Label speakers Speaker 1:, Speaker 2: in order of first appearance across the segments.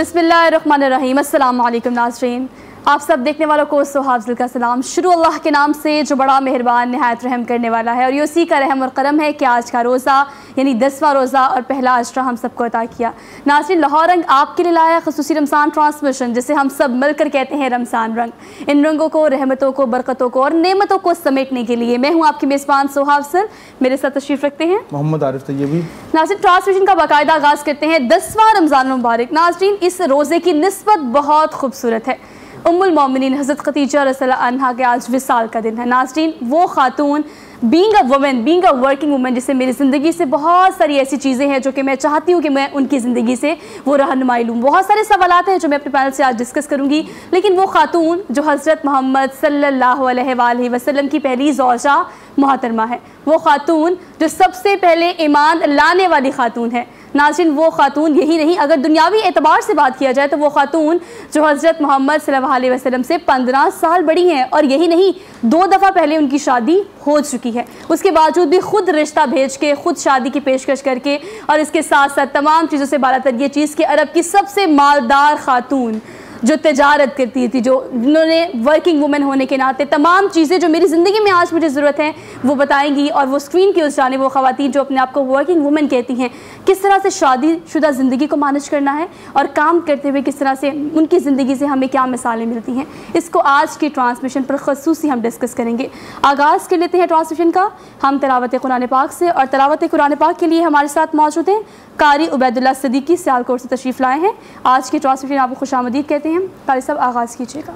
Speaker 1: बिस्मिल्लाहिर्रहमानिर्रहीम अस्सलाम वालेकुम नाजरीन आप सब देखने वालों को सुहाफजुल का सलाम। शुरू अल्लाह के नाम से जो बड़ा मेहरबान नहायत रहम करने वाला है। और ये उसी का रहम और करम है कि आज का रोज़ा यानी दसवां रोज़ा और पहला अशरा हम सबको अता किया। नाजरीन लाहौर रंग आपके लिए लाया खसूसी रमज़ान ट्रांसमिशन जिसे हम सब मिलकर कहते हैं रमज़ान रंग। इन रंगों को रहमतों को बरकतों को और नेमतों को समेटने के लिए मैं हूँ आपकी मेज़बान सुहाफजल मेरे साथ तशरीफ़ रखते हैं।
Speaker 2: मोहम्मद आरिफ तैयबी।
Speaker 1: नाजरीन ट्रांसमिशन का बाकायदा आगाज़ करते हैं। दसवां रमज़ान मुबारक। नाजरीन इस रोज़े की नस्बत बहुत खूबसूरत है। उम्मुल मोमिन हज़रत खतीजा रसल अनहा के आज विसाल का दिन है। नाजरीन, वो खातून being a women being a working women जिससे मेरी ज़िंदगी से बहुत सारी ऐसी चीज़ें हैं जो कि मैं चाहती हूँ कि मैं उनकी ज़िंदगी से वो रहनुमाई लूँ। बहुत सारे सवाल हैं जो मैं अपने पैनल से आज डिस्कस करूँगी, लेकिन वो खातून जो हज़रत मोहम्मद सल्ला अलैहि वसल्लम की पहली जोजा मोहतरमा है। वो खातून जो सबसे पहले ईमान लाने वाली खातून है। नाजिन, वो खातून यही नहीं, अगर दुनियावी एतबार से बात किया जाए तो वो खातून जो हज़रत मोहम्मद वसल्लम से पंद्रह साल बड़ी हैं और यही नहीं, दो दफ़ा पहले उनकी शादी हो चुकी है। उसके बावजूद भी खुद रिश्ता भेज के, खुद शादी की पेशकश करके और इसके साथ साथ तमाम चीज़ों से बालातर ये चीज़ कि अरब की सबसे मालदार खातून। जो तजारत करती थी, जो जिन्होंने वर्किंग वुमेन होने के नाते तमाम चीज़ें जो मेरी ज़िंदगी में आज मुझे ज़रूरत है, वो बताएँगी और वो स्क्रीन की उस जाने वो खातन जो अपने आप को वर्किंग वुमेन कहती हैं, किस तरह से शादी शुदा ज़िंदगी को मैनेज करना है और काम करते हुए किस तरह से उनकी ज़िंदगी से हमें क्या मिसालें मिलती हैं, इसको आज की ट्रांसमिशन पर खसूस हम डिस्कस करेंगे। आगाज़ कर लेते हैं ट्रांसमिशन का। हम तलावत कुरान पाक से और तलावत कुरान पाक के लिए हमारे साथ मौजूद हैं कारी उबैदुल्ला सदीकी, सियालकोट से तशरीफ़ लाए हैं। आज की ट्रांसमिशन आपको खुशामदीद कहते हैं। कारी साहब आगाज़ कीजिएगा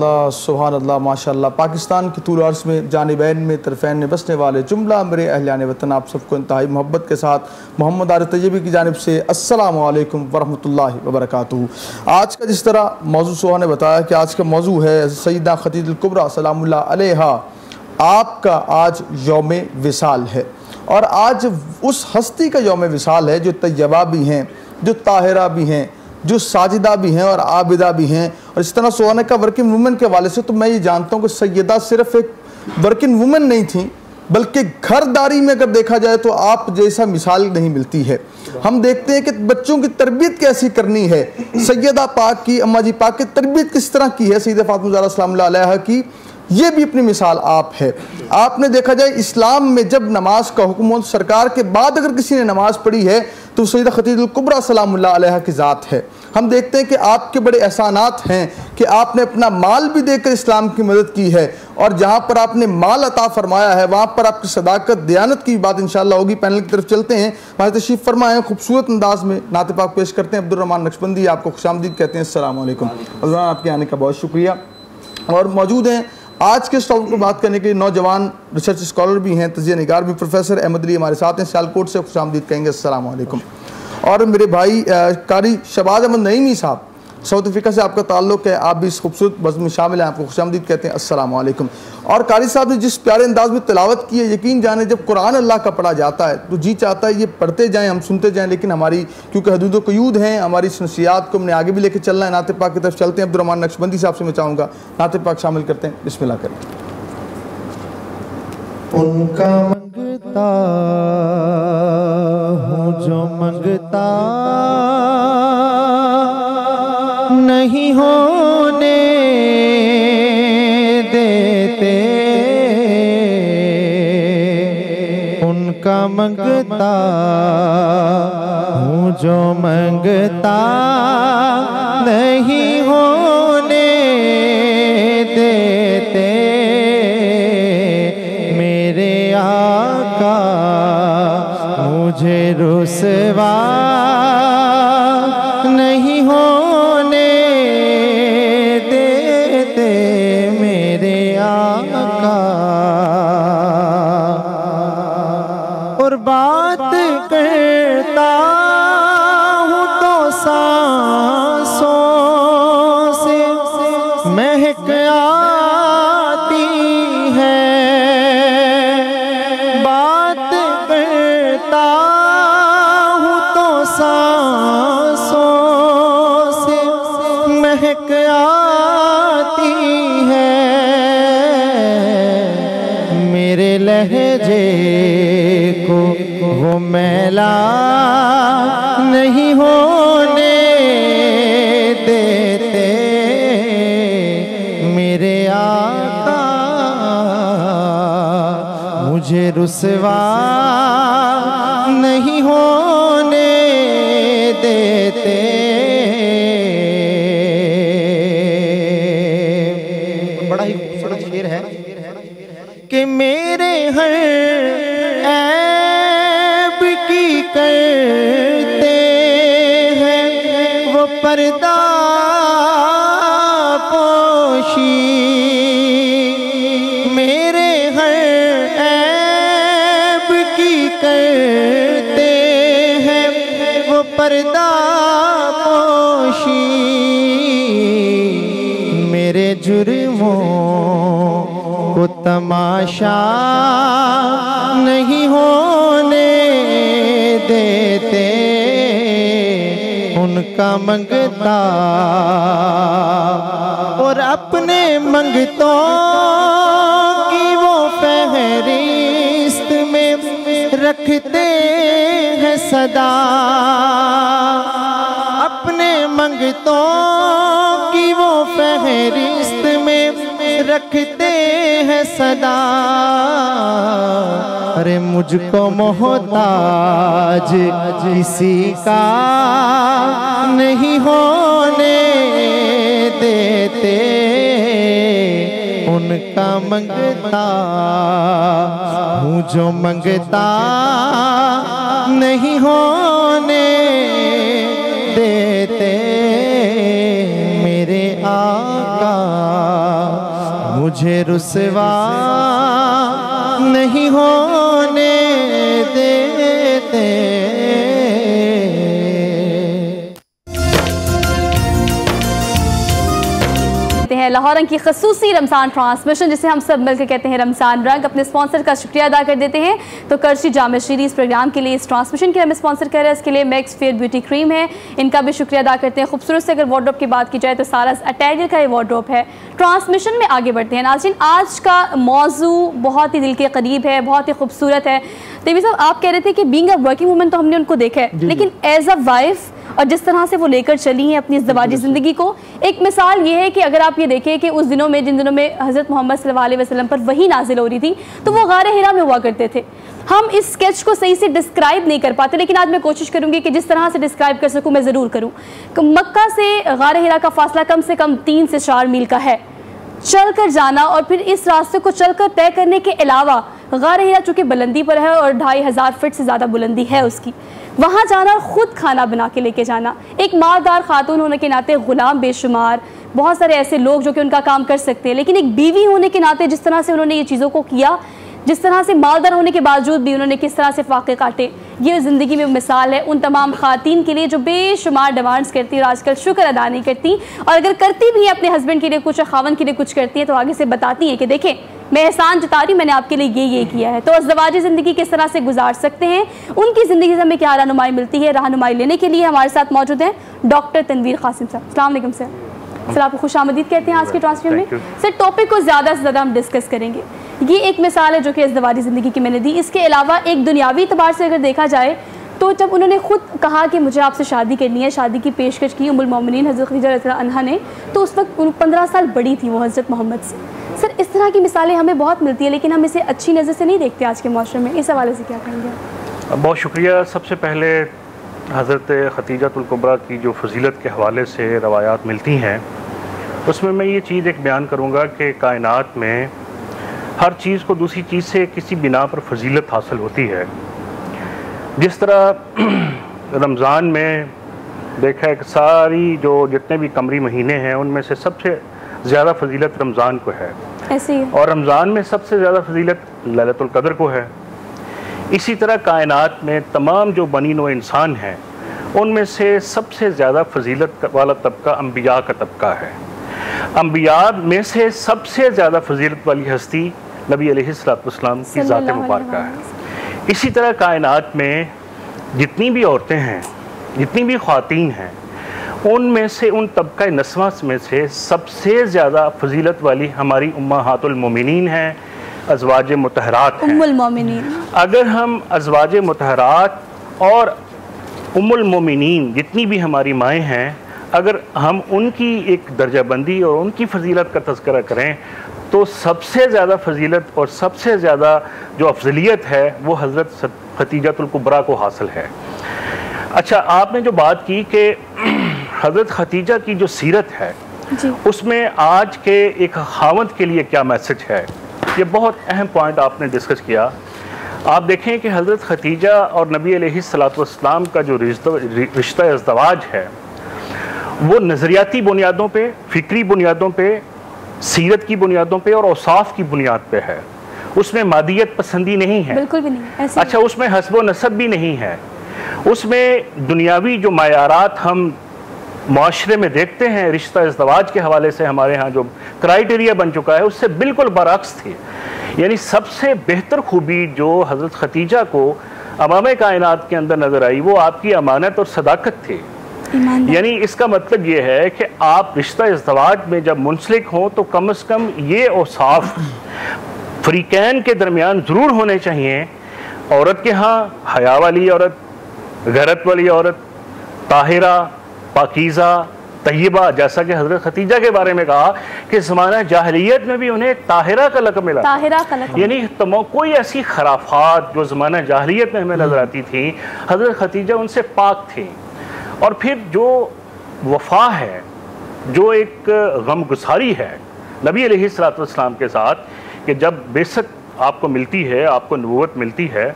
Speaker 2: अल्लाह सुबहान अल्लाह माशाल्लाह। पाकिस्तान की तूल अर्स में जानबैन में, तरफ़ैन में बसने वाले जुमला मेरे अहलियान वतन, आप सबको इंतहाई मोहब्बत के साथ मोहम्मद आर तयबी की जानब से अस्सलाम वालेकुम वरहमतुल्लाहि वबरकातुहू। आज का जिस तरह मौजू सुहा ने बताया कि आज का मौजू है सईदा खतीजुल्कुबरा सलामुल्लाह अलैहा। आपका आज योम विसाल है और आज उस हस्ती का योम विसाल है जो तयबा भी हैं, जो ताहरा भी हैं, जो साजिदा भी हैं और आबिदा भी हैं और इस तरह सोहाना का वर्किंग वुमेन के वाले से तो मैं ये जानता हूँ कि सैदा सिर्फ़ एक वर्किंग वुमेन नहीं थी, बल्कि घरदारी में अगर देखा जाए तो आप जैसा मिसाल नहीं मिलती है। हम देखते हैं कि बच्चों की तरबियत कैसी करनी है। सैदा पाक की, अम्मा जी पाक की तरबियत किस तरह की है? सैद फातमा की ये भी अपनी मिसाल आप है। आपने देखा जाए, इस्लाम में जब नमाज़ का हुक्म सरकार के बाद अगर किसी ने नमाज़ पढ़ी है तो सैद खतीजुल्कुबरा सलाम की ज़ात है। हम देखते हैं कि आपके बड़े एहसानात हैं कि आपने अपना माल भी देकर इस्लाम की मदद की है, और जहाँ पर आपने माल अता फरमाया है, वहाँ पर आपकी सदाकत, दयानत की बात इंशाल्लाह होगी। पैनल की तरफ़ चलते हैं। वहाँ तशीफ फरमाए, खूबसूरत अंदाज में नात पाक पेश करते हैं। अब्दुलरमान नक्शबंदी आपको खुशामदीद कहते हैं। असल आपके आने का बहुत शुक्रिया। और मौजूद हैं आज के टॉपिक पर बात करने के लिए नौजवान रिसर्च स्कॉलर भी हैं, तजिया निगार भी प्रोफेसर अहमद अली हमारे साथ हैं। सियालकोट से खुश आमदीद कहेंगे असल और मेरे भाई कारी शबाज अहमद नईमी साहब साउथ अफ्रीका से आपका ताल्लुक है, आप भी इस खूबसूरत बज़ में शामिल हैं, आपको खुश आमदीद कहते हैं वालेकुम और कारी साहब ने जिस प्यारे अंदाज में तिलावत की है, यकीन जाने जब कुरान अल्लाह का पढ़ा जाता है तो जी चाहता है ये पढ़ते जाएँ, हम सुनते जाएँ, लेकिन हमारी, क्योंकि हदूद कयूद हैं, हमारी नसियात को हमने आगे भी लेकर चलना है, नाते पाक की तरफ़ चलते हैं। अब्दुलरमान नक्शबंदी साहब से मैं चाहूँगा, नाते पाक शामिल करते हैं। बिस्मिल्लाह करें।
Speaker 3: उनका मंगता जो मंगता नहीं होने देते। उनका मंगता हूँ जो मंगता नहीं होने देते। मेरे आका, मुझे रुसवा मुझे रुसवा नहीं होने देते। बड़ा ही खूबसूरत शेर है कि मेरे हर वो पर्दा पोशी, मेरे जुर्मों को तमाशा नहीं होने देते, उनका मंगता और अपने मंगतों की वो फहरिस्त में रखते सदा। अपने मंगतों की वो फहरिस्त में रखते हैं सदा। अरे मुझको मोहताज किसी का नहीं होने देते। उनका मंगता हूँ जो मंगता नहीं होने देते मेरे आका। मुझे रुसवा नहीं होने
Speaker 1: हैं। लाहौर रंग की खसूसी रमज़ान ट्रांसमिशन जिसे हम सब मिलकर कहते हैं रमज़ान रंग। अपने स्पॉन्सर का शुक्रिया अदा कर देते हैं। तो करशी जाम शीरी इस प्रोग्राम के लिए इस ट्रांसमिशन के हमें स्पॉन्सर कर रहे हैं। इसके लिए मैक्स फेयर ब्यूटी क्रीम है। इनका भी शुक्रिया अदा करते हैं। खूबसूरत से अगर वार्ड्रोप की बात की जाए तो सारा अटैगर का ये वार्ड्रोप है। ट्रांसमिशन में आगे बढ़ते हैं। नाजिन आज का मौजू बहुत ही दिल के करीब है बहुत ही खूबसूरत है। देवी साहब आप कह रहे थे कि बींग अ वर्किंग वूमन तो हमने उनको देखा है। लेकिन एज अ वाइफ और जिस तरह से वो लेकर चली हैं अपनी जवाजी ज़िंदगी को एक मिसाल ये है कि अगर आप ये देखें कि उस दिनों में जिन दिनों में हज़रत मोहम्मद सल्लल्लाहु अलैहि वसल्लम पर वही नाजिल हो रही थी तो वो गार हिरा में हुआ करते थे। हम इस स्केच को सही से डिस्क्राइब नहीं कर पाते लेकिन आज मैं कोशिश करूँगी कि जिस तरह से डिस्क्राइब कर सकूँ मैं ज़रूर करूँ। मक्का से गार हिरा का फासला कम से कम तीन से चार मील का है। चल कर जाना और फिर इस रास्ते को चलकर तय करने के अलावा गार हिरा चूँकि बुलंदी पर है और ढाई हज़ार फिट से ज़्यादा बुलंदी है उसकी। वहाँ जाना और ख़ुद खाना बना के लेके जाना। एक मालदार खातून होने के नाते ग़ुलाम बेशुमार। बहुत सारे ऐसे लोग जो कि उनका काम कर सकते हैं, लेकिन एक बीवी होने के नाते जिस तरह से उन्होंने ये चीज़ों को किया, जिस तरह से मालदार होने के बावजूद भी उन्होंने किस तरह से फाके काटे ये ज़िंदगी में मिसाल है उन तमाम खातन के लिए जो बेशुमार डिमांड्स करती और आजकल शुक्र अदा नहीं करती। और अगर करती भी है, अपने हस्बैंड के लिए कुछ, खावन के लिए कुछ करती है तो आगे से बताती हैं कि देखें, मैं एहसान जता रही मैंने आपके लिए ये ये किया है। तो अजवाजी ज़िंदगी किस तरह से गुजार सकते हैं? उनकी ज़िंदगी से हमें क्या रहनुमाई मिलती है? रहनुमाई लेने के लिए हमारे साथ मौजूद हैं डॉक्टर तनवीर कासिम साहब अल्लाम सर। सर आपको खुश आमदीद कहते हैं आज के ट्रांसफ़र में। सर टॉपिक को ज़्यादा से ज़्यादा हम डिस्कस करेंगे। ये एक मिसाल है जो कि इजदवारी ज़िंदगी की मैंने दी। इसके अलावा एक दुनियावी अतबार से अगर देखा जाए तो जब उन्होंने खुद कहा कि मुझे आपसे शादी करनी है शादी की पेशकश की उमुलमोमिन हज़रत खदीजा अनहा ने तो उस वक्त पंद्रह साल बड़ी थी वो हज़रत मोहम्मद से। सर इस तरह की मिसालें हमें बहुत मिलती हैं लेकिन हम इसे अच्छी नज़र से नहीं देखते आज के मौसम में। इस हवाले से क्या कहेंगे
Speaker 4: बहुत शुक्रिया। सबसे पहले हज़रत ख़तीजतुल्कुबरा की जो फजीलत के हवाले से रवायात मिलती हैं उसमें मैं ये चीज़ एक बयान करूँगा कि कायनात में हर चीज़ को दूसरी चीज़ से किसी बिना पर फजीलत हासिल होती है। जिस तरह रमज़ान में देखा है कि सारी जो जितने भी कमरी महीने हैं उनमें से सबसे ज़्यादा फजीलत रमज़ान को है।
Speaker 1: ऐसे
Speaker 4: और रमज़ान में सबसे ज़्यादा फजीलत ललतुल कदर को है। इसी तरह कायनात में तमाम जो बनी नो इंसान हैं उनमें से सबसे ज़्यादा फजीलत वाला तबका अम्बिया का तबका है। अम्बिया में से सबसे ज़्यादा फजीलत वाली हस्ती नबी अलैहिस्सलाम की ज़ात मुबारक है। इसी तरह कायनात में जितनी भी औरतें हैं जितनी भी ख़वातीन हैं उनमें से उन तबका नस्वा में से सबसे ज़्यादा फजीलत वाली हमारी उम्मा हातुलमोमिन हैं अजवाज मतहरात अगर हम अजवाज मतहरात और उमुलमोमिन जितनी भी हमारी माएँ हैं अगर हम उनकी एक दर्जाबंदी और उनकी फजीलत का तस्करा करें तो सबसे ज़्यादा फजीलत और सबसे ज़्यादा जो अफजलियत है वो हज़रत खतीजतुल्कुबरा को हासिल है। अच्छा आपने जो बात की कि हज़रत खतीजा की जो सीरत है उसमें आज के एक खावत के लिए क्या मैसेज है? ये बहुत अहम पॉइंट आपने डिस्कस किया। आप देखें कि हज़रत खतीजा और नबी सलाम का जो रिश्ता अजदवाज है वो नज़रियाती बुनियादों पे फ़िक्री बुनियादों पे सीरत की बुनियादों पे और औसाफ की बुनियाद पे है। उसमें मादियत पसंदी नहीं है।
Speaker 1: बिल्कुल भी नहीं ऐसे
Speaker 4: अच्छा उसमें हसब नसब भी नहीं है। उसमें दुनियावी जो मैारात हम माशरे में देखते हैं रिश्ता इजदवाज के हवाले से हमारे यहाँ जो क्राइटेरिया बन चुका है उससे बिल्कुल बरक्स थी। यानी सबसे बेहतर खूबी जो हज़रत खतीजा को अमाम कायनात के अंदर नज़र आई वो आपकी अमानत और सदाकत थी। यानी इसका मतलब ये है कि आप रिश्ता इजदवाज में जब मुंसलिक हों तो कम अज़ कम ये औसाफ फ्रीकैन के दरमियान ज़रूर होने चाहिए। औरत के यहाँ हया वाली औरत गैरत वाली औरत ताहिरा पाकिज़ा तय्यबा जैसा कि हज़रत खतीजा के बारे में कहा कि ज़माना जाहलीत में भी उन्हें ताहिरा का लकब मिला
Speaker 1: ताहिरा का लकब।
Speaker 4: यानी कोई ऐसी खराफात जो ज़माना जाहलीत में हमें नज़र आती थी हज़रत खतीजा उनसे पाक थी। और फिर जो वफा है जो एक गम गुसारी है नबी अलैहिस्सलाम के साथ कि जब बेसत आपको मिलती है, आपको नबूवत मिलती है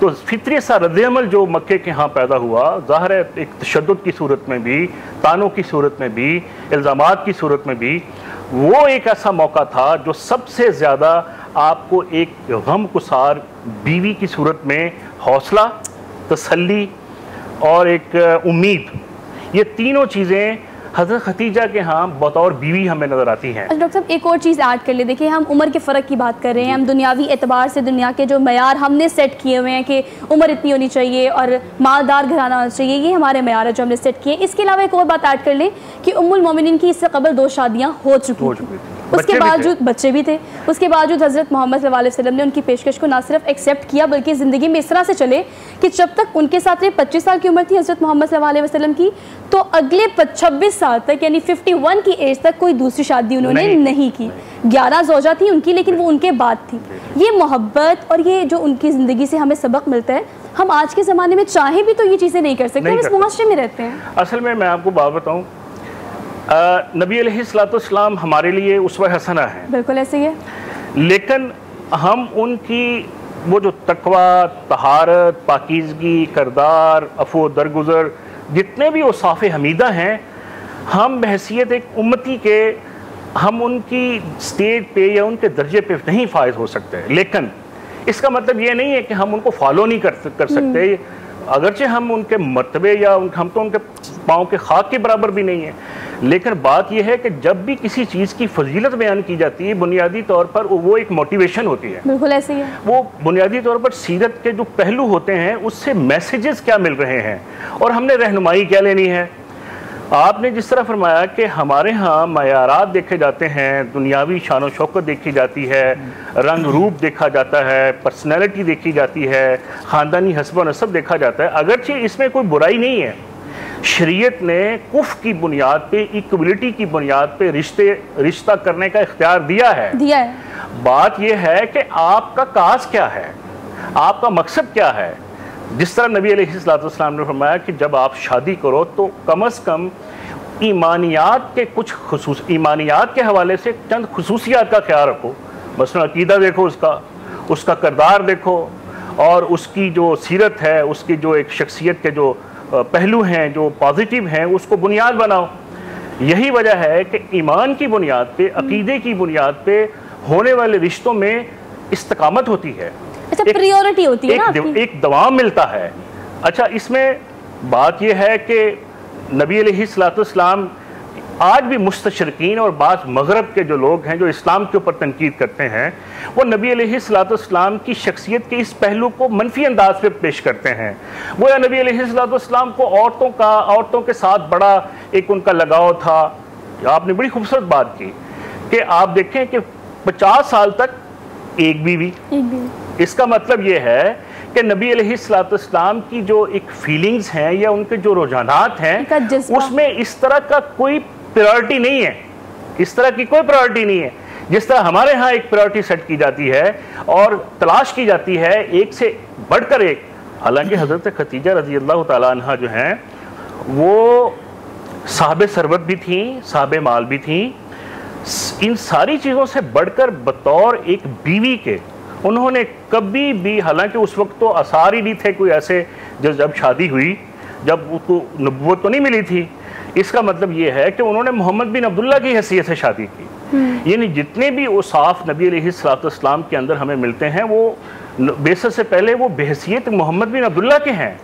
Speaker 4: तो फितरी सा रद्दमल जो मक्के के यहाँ पैदा हुआ, ज़ाहिर है एक तशद की सूरत में भी, तानों की सूरत में भी इल्ज़ाम की सूरत में भी, वो एक ऐसा मौका था जो सबसे ज़्यादा आपको एक गम कुसार बीवी की सूरत में हौसला, तसल्ली और एक उम्मीद। ये तीनों चीज़ें हज़रत खतीजा के हाँ बतौर बीवी हमें नज़र आती हैं।
Speaker 1: डॉक्टर साहब एक और चीज़ ऐड कर ले। देखिए हम उम्र के फ़र्क की बात कर रहे हैं। हम दुनियावी एतबार से दुनिया के जो मैार हमने सेट किए हुए हैं कि उम्र इतनी होनी चाहिए और मालदार घराना होना चाहिए ये हमारे मैार है जो हमने सेट किए इसके अलावा एक और बात ऐड कर लें कि उमुल मोमिन की इससे कबल दो शादियाँ हो चुकी हो थी। उसके बावजूद बच्चे भी थे। उसके बावजूद हज़रत मोहम्मद वसल्लम ने उनकी पेशकश को ना सिर्फ़ एक्सेप्ट किया बल्कि ज़िंदगी में इस तरह से चले कि जब तक उनके साथ में पच्चीस साल की उम्र थी हज़रत मोहम्मद वसल्लम की तो अगले छब्बीस साल तक यानी 51 की एज तक कोई दूसरी शादी उन्होंने नहीं, नहीं की। ग्यारह जोजा थी उनकी लेकिन वो उनके बाद थी। ये मोहब्बत और ये जो उनकी ज़िंदगी से हमें सबक मिलता है हम आज के ज़माने में चाहें भी तो ये चीज़ें नहीं कर सकते हम इस मुआरे में रहते हैं।
Speaker 4: असल में मैं आपको बात बताऊँ नबी अलैहिस्सलाम हमारे लिए उस हसना है।
Speaker 1: बिल्कुल ऐसे ही है।
Speaker 4: लेकिन हम उनकी वो जो तकवा तहारत पाकिजगी करदार अफो दरगुजर जितने भी उसाफ़ हमीदा हैं हम बहसीत एक उम्मती के हम उनकी स्टेज पे या उनके दर्जे पे नहीं फायज हो सकते। लेकिन इसका मतलब ये नहीं है कि हम उनको फॉलो नहीं कर कर सकते। हम्म। अगरचे हम उनके मरतबे या उन, हम तो उनके पाँव के खाक के बराबर भी नहीं है। लेकिन बात यह है कि जब भी किसी चीज़ की फजीलत बयान की जाती है बुनियादी तौर पर वो एक मोटिवेशन होती है।
Speaker 1: बिल्कुल ऐसे ही है।
Speaker 4: वो बुनियादी तौर पर सीरत के जो पहलू होते हैं उससे मैसेजेस क्या मिल रहे हैं? और हमने रहनुमाई क्या लेनी है? आपने जिस तरह फरमाया कि हमारे यहाँ मैारात देखे जाते हैं दुनियावी शान शौकत देखी जाती है रंग रूप देखा जाता है पर्सनैलिटी देखी जाती है ख़ानदानी हसब नसब देखा जाता है अगरचे इसमें कोई बुराई नहीं है। शरीयत ने कुफ की बुनियाद पे इक्वलिटी की बुनियाद पे रिश्ते रिश्ता करने का इख्तियार दिया है।
Speaker 1: दिया है।
Speaker 4: बात यह है कि आपका काज क्या है? आपका मकसद क्या है? जिस तरह नबी अलैहिस्सलाम ने फरमाया कि जब आप शादी करो तो कम अज़ कम ईमानियात के कुछ खसूस, ईमानियात के हवाले से चंद खसूसियात का ख्याल रखो। मसलन अकीदा देखो उसका उसका करदार देखो और उसकी जो सीरत है, उसकी जो एक शख्सियत के जो पहलू हैं, जो पॉजिटिव हैं, उसको बुनियाद बनाओ। यही वजह है कि ईमान की बुनियाद पे, अकीदे की बुनियाद पे होने वाले रिश्तों में इस्तकामत होती है।
Speaker 1: अच्छा प्रायोरिटी होती है
Speaker 4: एक, ना एक दवाम मिलता है। अच्छा इसमें बात यह है कि नबी अलैहिस्सलाम आज भी मुस्तशरकिन और बाज़ मगरब के जो लोग हैं जो इस्लाम के ऊपर तनकीद करते हैं वो नबी अलैहिस्सलाम की शख्सियत के इस पहलू को मनफी अंदाज पे पेश करते हैं। वो या नबी अलैहिस्सलाम को औरतों का औरतों के साथ बड़ा एक उनका लगाव था। आपने बड़ी खूबसूरत बात की कि आप देखें कि पचास साल तक एक बीवी। इसका मतलब ये है कि नबी अलैहिस्सलाम की जो एक फीलिंग्स हैं या उनके जो रुझानात हैं उसमें इस तरह का कोई प्रायोरिटी नहीं है। इस तरह की कोई प्रायोरिटी नहीं है। जिस तरह हमारे यहाँ एक प्रायोरिटी सेट की जाती है और तलाश की जाती है एक से बढ़कर एक हालाँकि हज़रत खतीजा रज़ी अल्लाह तहा जो हैं वो साहब सरबत भी थी साहब माल भी थी। इन सारी चीज़ों से बढ़कर बतौर एक बीवी के उन्होंने कभी भी हालाँकि उस वक्त तो आसार ही नहीं थे कोई ऐसे जब जब शादी हुई जब उसको नबूत तो नहीं मिली थी। इसका मतलब ये है कि उन्होंने मोहम्मद बिन अब्दुल्ला की हैसियत से शादी की। हम्म। यानी जितने भी उसाफ नबी सलाम के अंदर हमें मिलते हैं वो बेसत से पहले वो बहसीत मोहम्मद बिन अब्दुल्ला के हैं।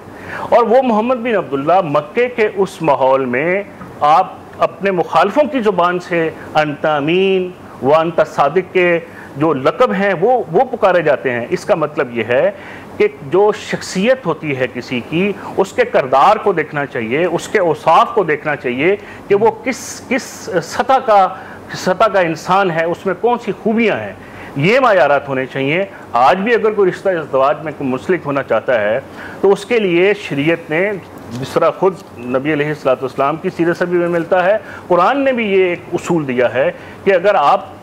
Speaker 4: और वो मोहम्मद बिन अब्दुल्ला मक्के के उस माहौल में आप अपने मुखालफों की ज़ुबान से अंतामीन व अंत सादिक के जो लकब हैं, वो वो पुकारे जाते हैं। इसका मतलब ये है कि जो शख्सियत होती है किसी की, उसके करदार को देखना चाहिए, उसके औसाफ को देखना चाहिए कि वो किस किस सतह का सतह का इंसान है, उसमें कौन सी खूबियाँ हैं। ये मायारात होने चाहिए। आज भी अगर कोई रिश्ता इजदवाज में मुस्लिक होना चाहता है तो उसके लिए शरीयत ने जिस तरह खुद नबी सलाम की सीरत सभी में मिलता है। कुरान ने भी ये एक उसूल दिया है कि अगर आप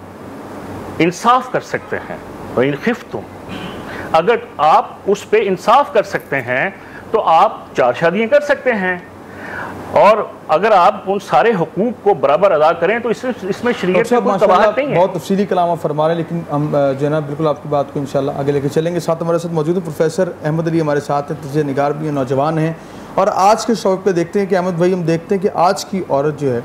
Speaker 4: इंसाफ कर सकते हैं तो इन खिफ तुम अगर आप उस पर इंसाफ कर सकते हैं तो आप चार शादियाँ कर सकते हैं। और अगर आप उन सारे हकूक को बराबर अदा करें तो इसमें इसमें शरीयत में कोई तबाहत नहीं है।
Speaker 2: बहुत तफसीली कलाम फरमा रहे हैं लेकिन हम जो है ना बिल्कुल आपकी बात को इंशाल्लाह आगे लेके चलेंगे। साथ हमारे साथ मौजूद है प्रोफेसर अहमद अली हमारे साथ हैं तजय निगार भी हैं नौजवान हैं। और आज के शौक पे देखते हैं कि अहमद भाई हम देखते हैं कि आज की औरत जो है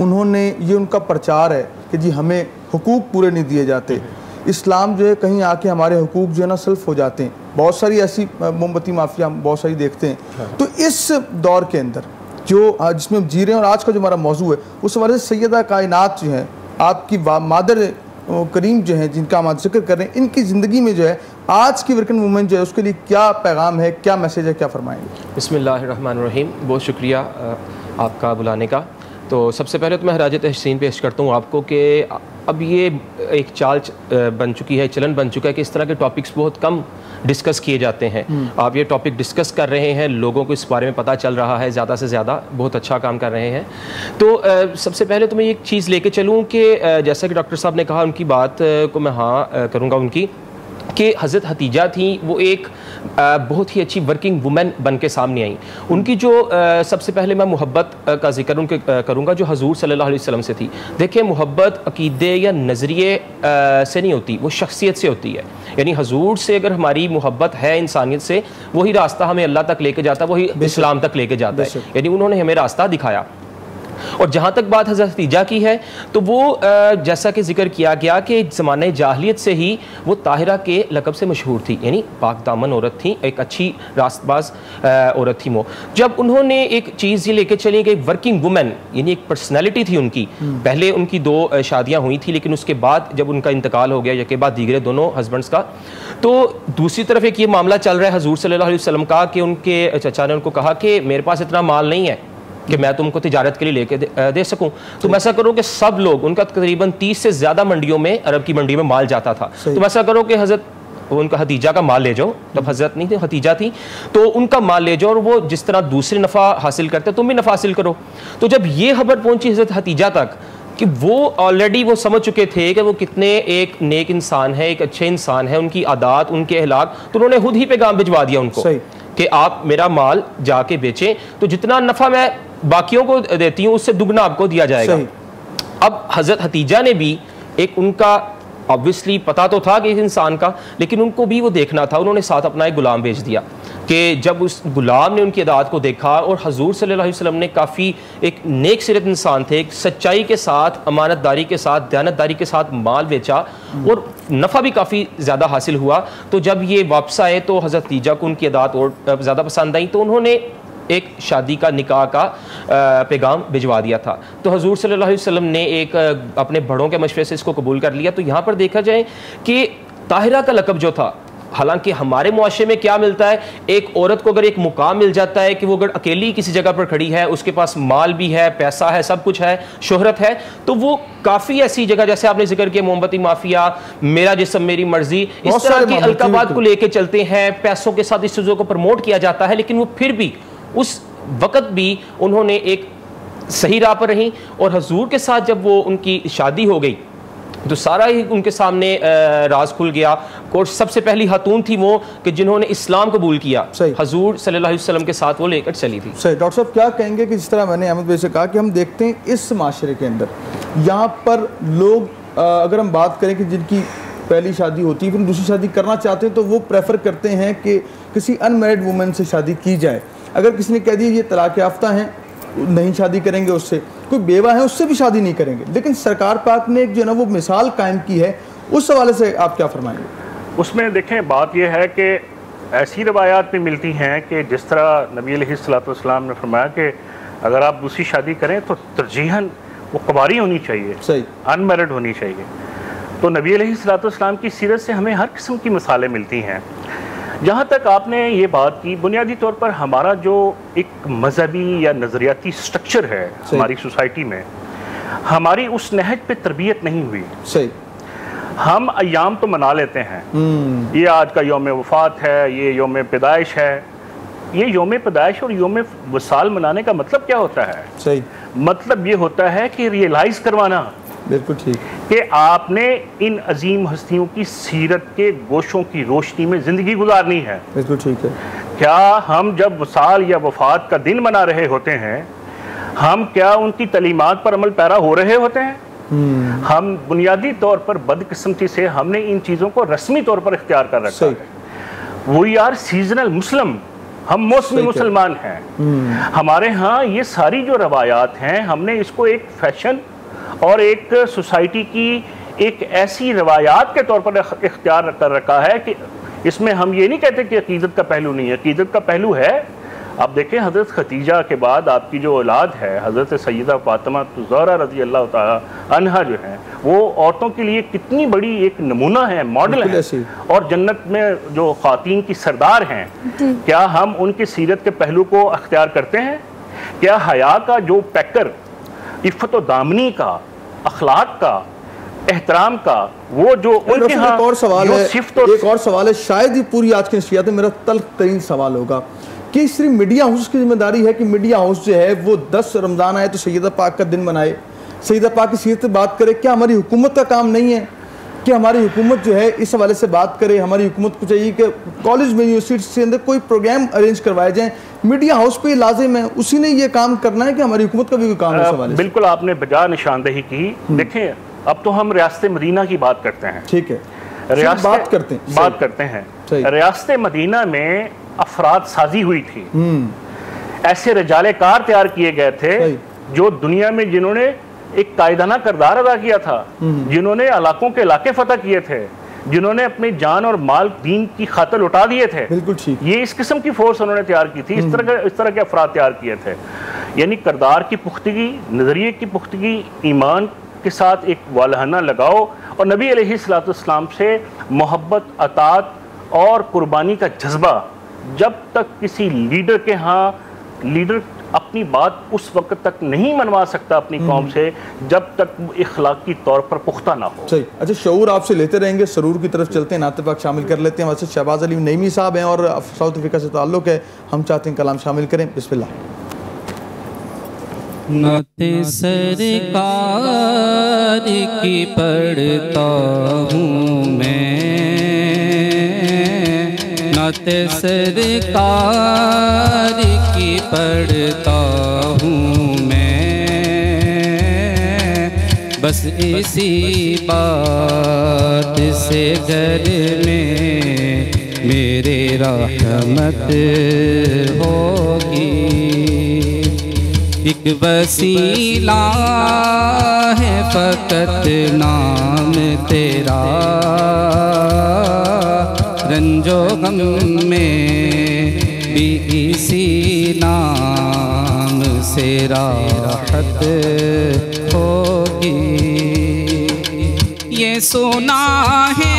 Speaker 2: उन्होंने ये उनका प्रचार है कि जी हमें हकूक़ पूरे नहीं दिए जाते। इस्लाम जो है कहीं आके हमारे हकूक़ जो है ना सेल्फ हो जाते हैं। बहुत सारी ऐसी मोमबत्ती माफिया हम बहुत सारी देखते हैं। हाँ। तो इस दौर के अंदर जो जिसमें हम जी रहे हैं और आज का जो हमारा मौजू है उस हमारे सैदा कायनात जो है आपकी मादर करीम जो हैं जिनका हम ज़िक्र कर रहे हैं इनकी ज़िंदगी में जो है आज की वर्किंग वूमेन जो है उसके लिए क्या पैगाम है क्या मैसेज है क्या फरमाएँगे?
Speaker 5: बसमीम बहुत शुक्रिया आपका बुलाने का। तो सबसे पहले तो मैं हराज तहसीन पेश करता हूँ आपको कि अब ये एक चाल बन चुकी है चलन बन चुका है कि इस तरह के टॉपिक्स बहुत कम डिस्कस किए जाते हैं। हम्म। आप ये टॉपिक डिस्कस कर रहे हैं लोगों को इस बारे में पता चल रहा है ज़्यादा से ज़्यादा बहुत अच्छा काम कर रहे हैं। तो आ, सबसे पहले तो मैं एक चीज़ लेके चलूँ कि जैसा कि डॉक्टर साहब ने कहा उनकी बात को मैं हाँ करूँगा उनकी। कि हज़रत हतीजा थी वो एक आ, बहुत ही अच्छी वर्किंग वुमेन बन के सामने आई। उनकी जो आ, सबसे पहले मैं मोहब्बत का ज़िक्र उनके करूँगा जो हजूर सल्लल्लाहु अलैहि वसल्लम से थी। देखिए मोहब्बत अकीदे या नज़रिए से नहीं होती वो शख्सियत से होती है। यानी हजूर से अगर हमारी मोहब्बत है इंसानियत से वही रास्ता हमें अल्लाह तक लेके जाता वही इस्लाम तक लेके जाता है। यानी उन्होंने हमें रास्ता दिखाया। और जहाँ तक बात हज़रत तीजा की है तो वो जैसा कि ज़िक्र किया गया कि ज़माने जाहलीत से ही वो ताहिरा के लकब से मशहूर थी यानी पाक दामन औरत थी एक अच्छी रास्तबाज औरत थी वो जब उन्होंने एक चीज़ ये लेके चली कि वर्किंग वुमेन यानी एक पर्सनैलिटी थी उनकी हम्म। पहले उनकी दो शादियाँ हुई थी लेकिन उसके बाद जब उनका इंतकाल हो गया या के बाद दीगरे दोनों हस्बैंड्स का तो दूसरी तरफ़ एक ये मामला चल रहा है हजूर सल्लल्लाहु अलैहि वसल्लम का कि उनके चचा ने उनको कहा कि मेरे पास इतना माल नहीं है कि मैं तुमको तिजारत के लिए लेके दे, दे सकूँ। तुम ऐसा करो कि सब लोग उनका तकरीबन तीस से ज़्यादा मंडियों में अरब की मंडी में माल जाता था। तुम ऐसा करो कि हज़रत उनका हतीजा का माल ले जाओ। तब हज़रत नहीं थी हतीजा थी। तो उनका माल ले जाओ और वो जिस तरह दूसरे नफ़ा हासिल करते तुम भी नफ़ा हासिल करो। तो जब ये खबर पहुँची हज़रत हतीजा तक कि वो ऑलरेडी वो समझ चुके थे कि वो कितने एक नेक इंसान है एक अच्छे इंसान है उनकी आदात उनके अहलाक तो उन्होंने खुद ही पैगाम भिजवा दिया उनको कि आप मेरा माल जाके बेचें। तो जितना नफ़ा मैं बाकियों को देती हूँ उससे दुगना आपको दिया जाएगा। अब हज़रत हतीजा ने भी एक उनका ऑब्वियसली पता तो था कि इस इंसान का लेकिन उनको भी वो देखना था उन्होंने साथ अपना एक गुलाम भेज दिया कि जब उस गुलाम ने उनकी अदात को देखा और हजूर सल्लल्लाहु अलैहि वसल्लम ने काफ़ी एक नेक सिरत इंसान थे एक सच्चाई के साथ अमानतदारी के साथ दयानतदारी के साथ माल बेचा और नफ़ा भी काफ़ी ज़्यादा हासिल हुआ। तो जब ये वापस आए तो हज़रत तीजा को उनकी अदात और ज़्यादा पसंद आई तो उन्होंने एक शादी का निकाह का पैगाम भिजवा दिया था। तो हजूर सल्लल्लाहु अलैहि वसल्लम ने एक अपने बड़ों के मशवरे से इसको कबूल कर लिया। तो यहाँ पर देखा जाए कि ताहिरा का लकब जो था हालाँकि हमारे मुआरे में क्या मिलता है? एक औरत को अगर एक मुकाम मिल जाता है कि वो अगर अकेली किसी जगह पर खड़ी है उसके पास माल भी है पैसा है सब कुछ है शोहरत है तो वो काफ़ी ऐसी जगह जैसे आपने ज़िक्र किया मोमबत्ती माफिया मेरा जिसम मेरी मर्ज़ी इस तरह की अलकाबाद को लेके चलते हैं पैसों के साथ इस चीज़ों को प्रमोट किया जाता है लेकिन वो फिर भी उस वक़्त भी उन्होंने एक सही राह पर रही और हजूर के साथ जब वो उनकी शादी हो गई तो सारा ही उनके सामने राज खुल गया और सबसे पहली हतून थी वो कि जिन्होंने इस्लाम कबूल किया। सही। हजूर सल्लल्लाहु अलैहि वसल्लम के साथ वो लेकर चली थी।
Speaker 2: सही। डॉक्टर साहब क्या कहेंगे कि जिस तरह मैंने अहमद भाई से कहा कि हम देखते हैं इस माशरे के अंदर यहाँ पर लोग अगर हम बात करें कि जिनकी पहली शादी होती है फिर दूसरी शादी करना चाहते हैं तो वो प्रेफर करते हैं कि किसी अनमेरिड वुमेन से शादी की जाए। अगर किसी ने कह दिया ये तलाक याफ्ता हैं नहीं शादी करेंगे उससे कोई बेवा है उससे भी शादी नहीं करेंगे। लेकिन सरकार पाक ने एक जो है ना वो मिसाल कायम की है उस हवाले से आप क्या फरमाएँगे?
Speaker 4: उसमें देखें बात यह है कि ऐसी रवायात भी मिलती हैं कि जिस तरह नबी सलाम ने फरमाया कि अगर आप दूसरी शादी करें तो तरजीहन वो कुमारी होनी चाहिए
Speaker 2: सही।
Speaker 4: अनमेरिड होनी चाहिए। तो नबी सलाम की सीरत से हमें हर किस्म की मिसालें मिलती हैं। जहाँ तक आपने ये बात की बुनियादी तौर पर हमारा जो एक मजहबी या नज़रियाती स्ट्रक्चर है हमारी सोसाइटी में हमारी उस नहज पे तरबियत नहीं हुई।
Speaker 2: सही।
Speaker 4: हम अयाम तो मना लेते हैं।
Speaker 2: हम्म।
Speaker 4: ये आज का योम वफात है ये योम पैदाइश है। ये योम पैदाइश और योम वसाल मनाने का मतलब क्या होता है?
Speaker 2: सही।
Speaker 4: मतलब ये होता है कि रियलाइज़ करवाना।
Speaker 2: बिल्कुल ठीक।
Speaker 4: कि आपने इन अजीम हस्तियों की सीरत के गोशों की रोशनी में ज़िंदगी गुजारनी है।
Speaker 2: बिल्कुल ठीक है।
Speaker 4: क्या हम जब वसाल या वफात का दिन मना रहे होते हैं हम क्या उनकी तलीमात पर अमल पैरा हो रहे होते हैं?
Speaker 2: हम्म।
Speaker 4: हम बुनियादी तौर पर बदकिस्मती से हमने इन चीज़ों को रस्मी तौर पर इख्तियार कर रखा है। वो यार सीजनल मुस्लिम हम मौसमी मुसलमान हैं।
Speaker 2: हम्म।
Speaker 4: हमारे यहाँ ये सारी जो रवायात हैं हमने इसको एक फ़ैशन और एक सोसाइटी की एक ऐसी रवायात के तौर पर इख्तियार कर रखा है कि इसमें हम ये नहीं कहते कि अकीदत का पहलू नहीं है। अकीदत का पहलू है आप देखें हज़रत खतीजा के बाद आपकी जो औलाद है हज़रत सैदा फातिमा जहरा रज़ी अल्लाह अनहा जो है वो औरतों के लिए कितनी बड़ी एक नमूना है मॉडल है। और जन्नत में जो खातन की सरदार हैं क्या हम उनकी सीरत के पहलू को अख्तियार करते हैं? क्या हया का जो पैकर इफ़्फ़त दामनी का अखलाक का एहतराम का वो जो उनके हाँ,
Speaker 2: एक और सवाल है एक और सवाल है शायद ही पूरी आज की नशियात में मेरा तल तरीन सवाल होगा कि सिर्फ़ मीडिया हाउस की ज़िम्मेदारी है कि मीडिया हाउस जो है वो दस रमज़ान आए तो सैदा पाक का दिन मनाए। सैदा पाक की सीरत बात करे क्या हमारी हुकूमत का काम नहीं है? कि हमारी हुकूमत जो है इस हवाले से बात करे हमारी हुकूमत को चाहिए कि कॉलेज में यूनिवर्सिटी के अंदर कोई प्रोग्राम अरेंज करवाए जाएँ। मीडिया हाउस पे लाजिम है उसी ने ये काम करना है कि हमारी हुकूमत का भी कोई काम है हवाले से।
Speaker 4: बिल्कुल आपने बजा निशानदेही की। देखें अब तो हम रियासत मदीना की बात करते हैं।
Speaker 2: ठीक है।
Speaker 4: रियासत
Speaker 2: बात करते हैं।
Speaker 4: बात करते हैं। रियासत मदीना में अफराद साजी हुई थी।
Speaker 2: हम्म।
Speaker 4: ऐसे रजाले कार तैयार किए गए थे जो दुनिया में जिन्होंने एक कायदाना करदार अदा किया था जिन्होंने इलाकों के इलाके फतह किए थे जिन्होंने अपनी जान और माल दीन की खातर लुटा दिए थे।
Speaker 2: बिल्कुल ठीक।
Speaker 4: ये इस किस्म की फोर्स उन्होंने तैयार की थी इस तरह के इस तरह के अफराद तैयार किए थे। यानी करदार की पुख्तगी नज़रिए की पुख्तगी ईमान के साथ एक वालहना लगाओ और नबी अलैहिस्सलाम से मोहब्बत अतात और कुर्बानी का जज्बा जब तक किसी लीडर के यहाँ लीडर अपनी बात उस वक्त तक नहीं मनवा सकता अपनी कौम से जब तक इखलाकी तौर पर पुख्ता ना हो।
Speaker 2: सही। अच्छा शऊर आपसे लेते रहेंगे सरूर की तरफ़ चलते हैं नाते पाक शामिल कर लेते हैं। वैसे शहबाज अली नईमी साहब हैं और साउथ अफ्रीका से ताल्लुक़ है। हम चाहते हैं कलाम शामिल करें। बिस्मिल्लाह।
Speaker 6: नत सरकार की पढ़ता हूँ मैं। नत सरकार पढ़ता हूँ मैं। बस इसी बात से घर में मेरे रहमत होगी। एक वसीला है फकत नाम तेरा। रंजो गम में भी इसी नाम से राहत होगी। ये सुना है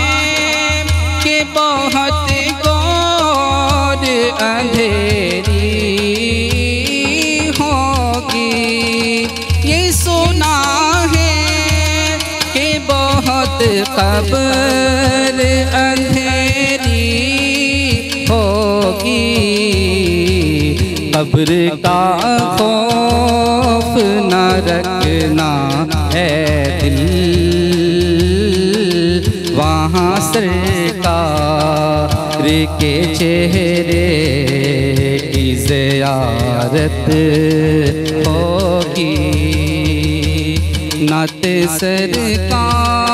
Speaker 6: कि बहुत गौर अंधेरी होगी। ये सुना है कि बहुत कब्र कब्र का खौफ न रखना है दिल। वहाँ सरकार के चेहरे की जियारत होगी। नत सरकार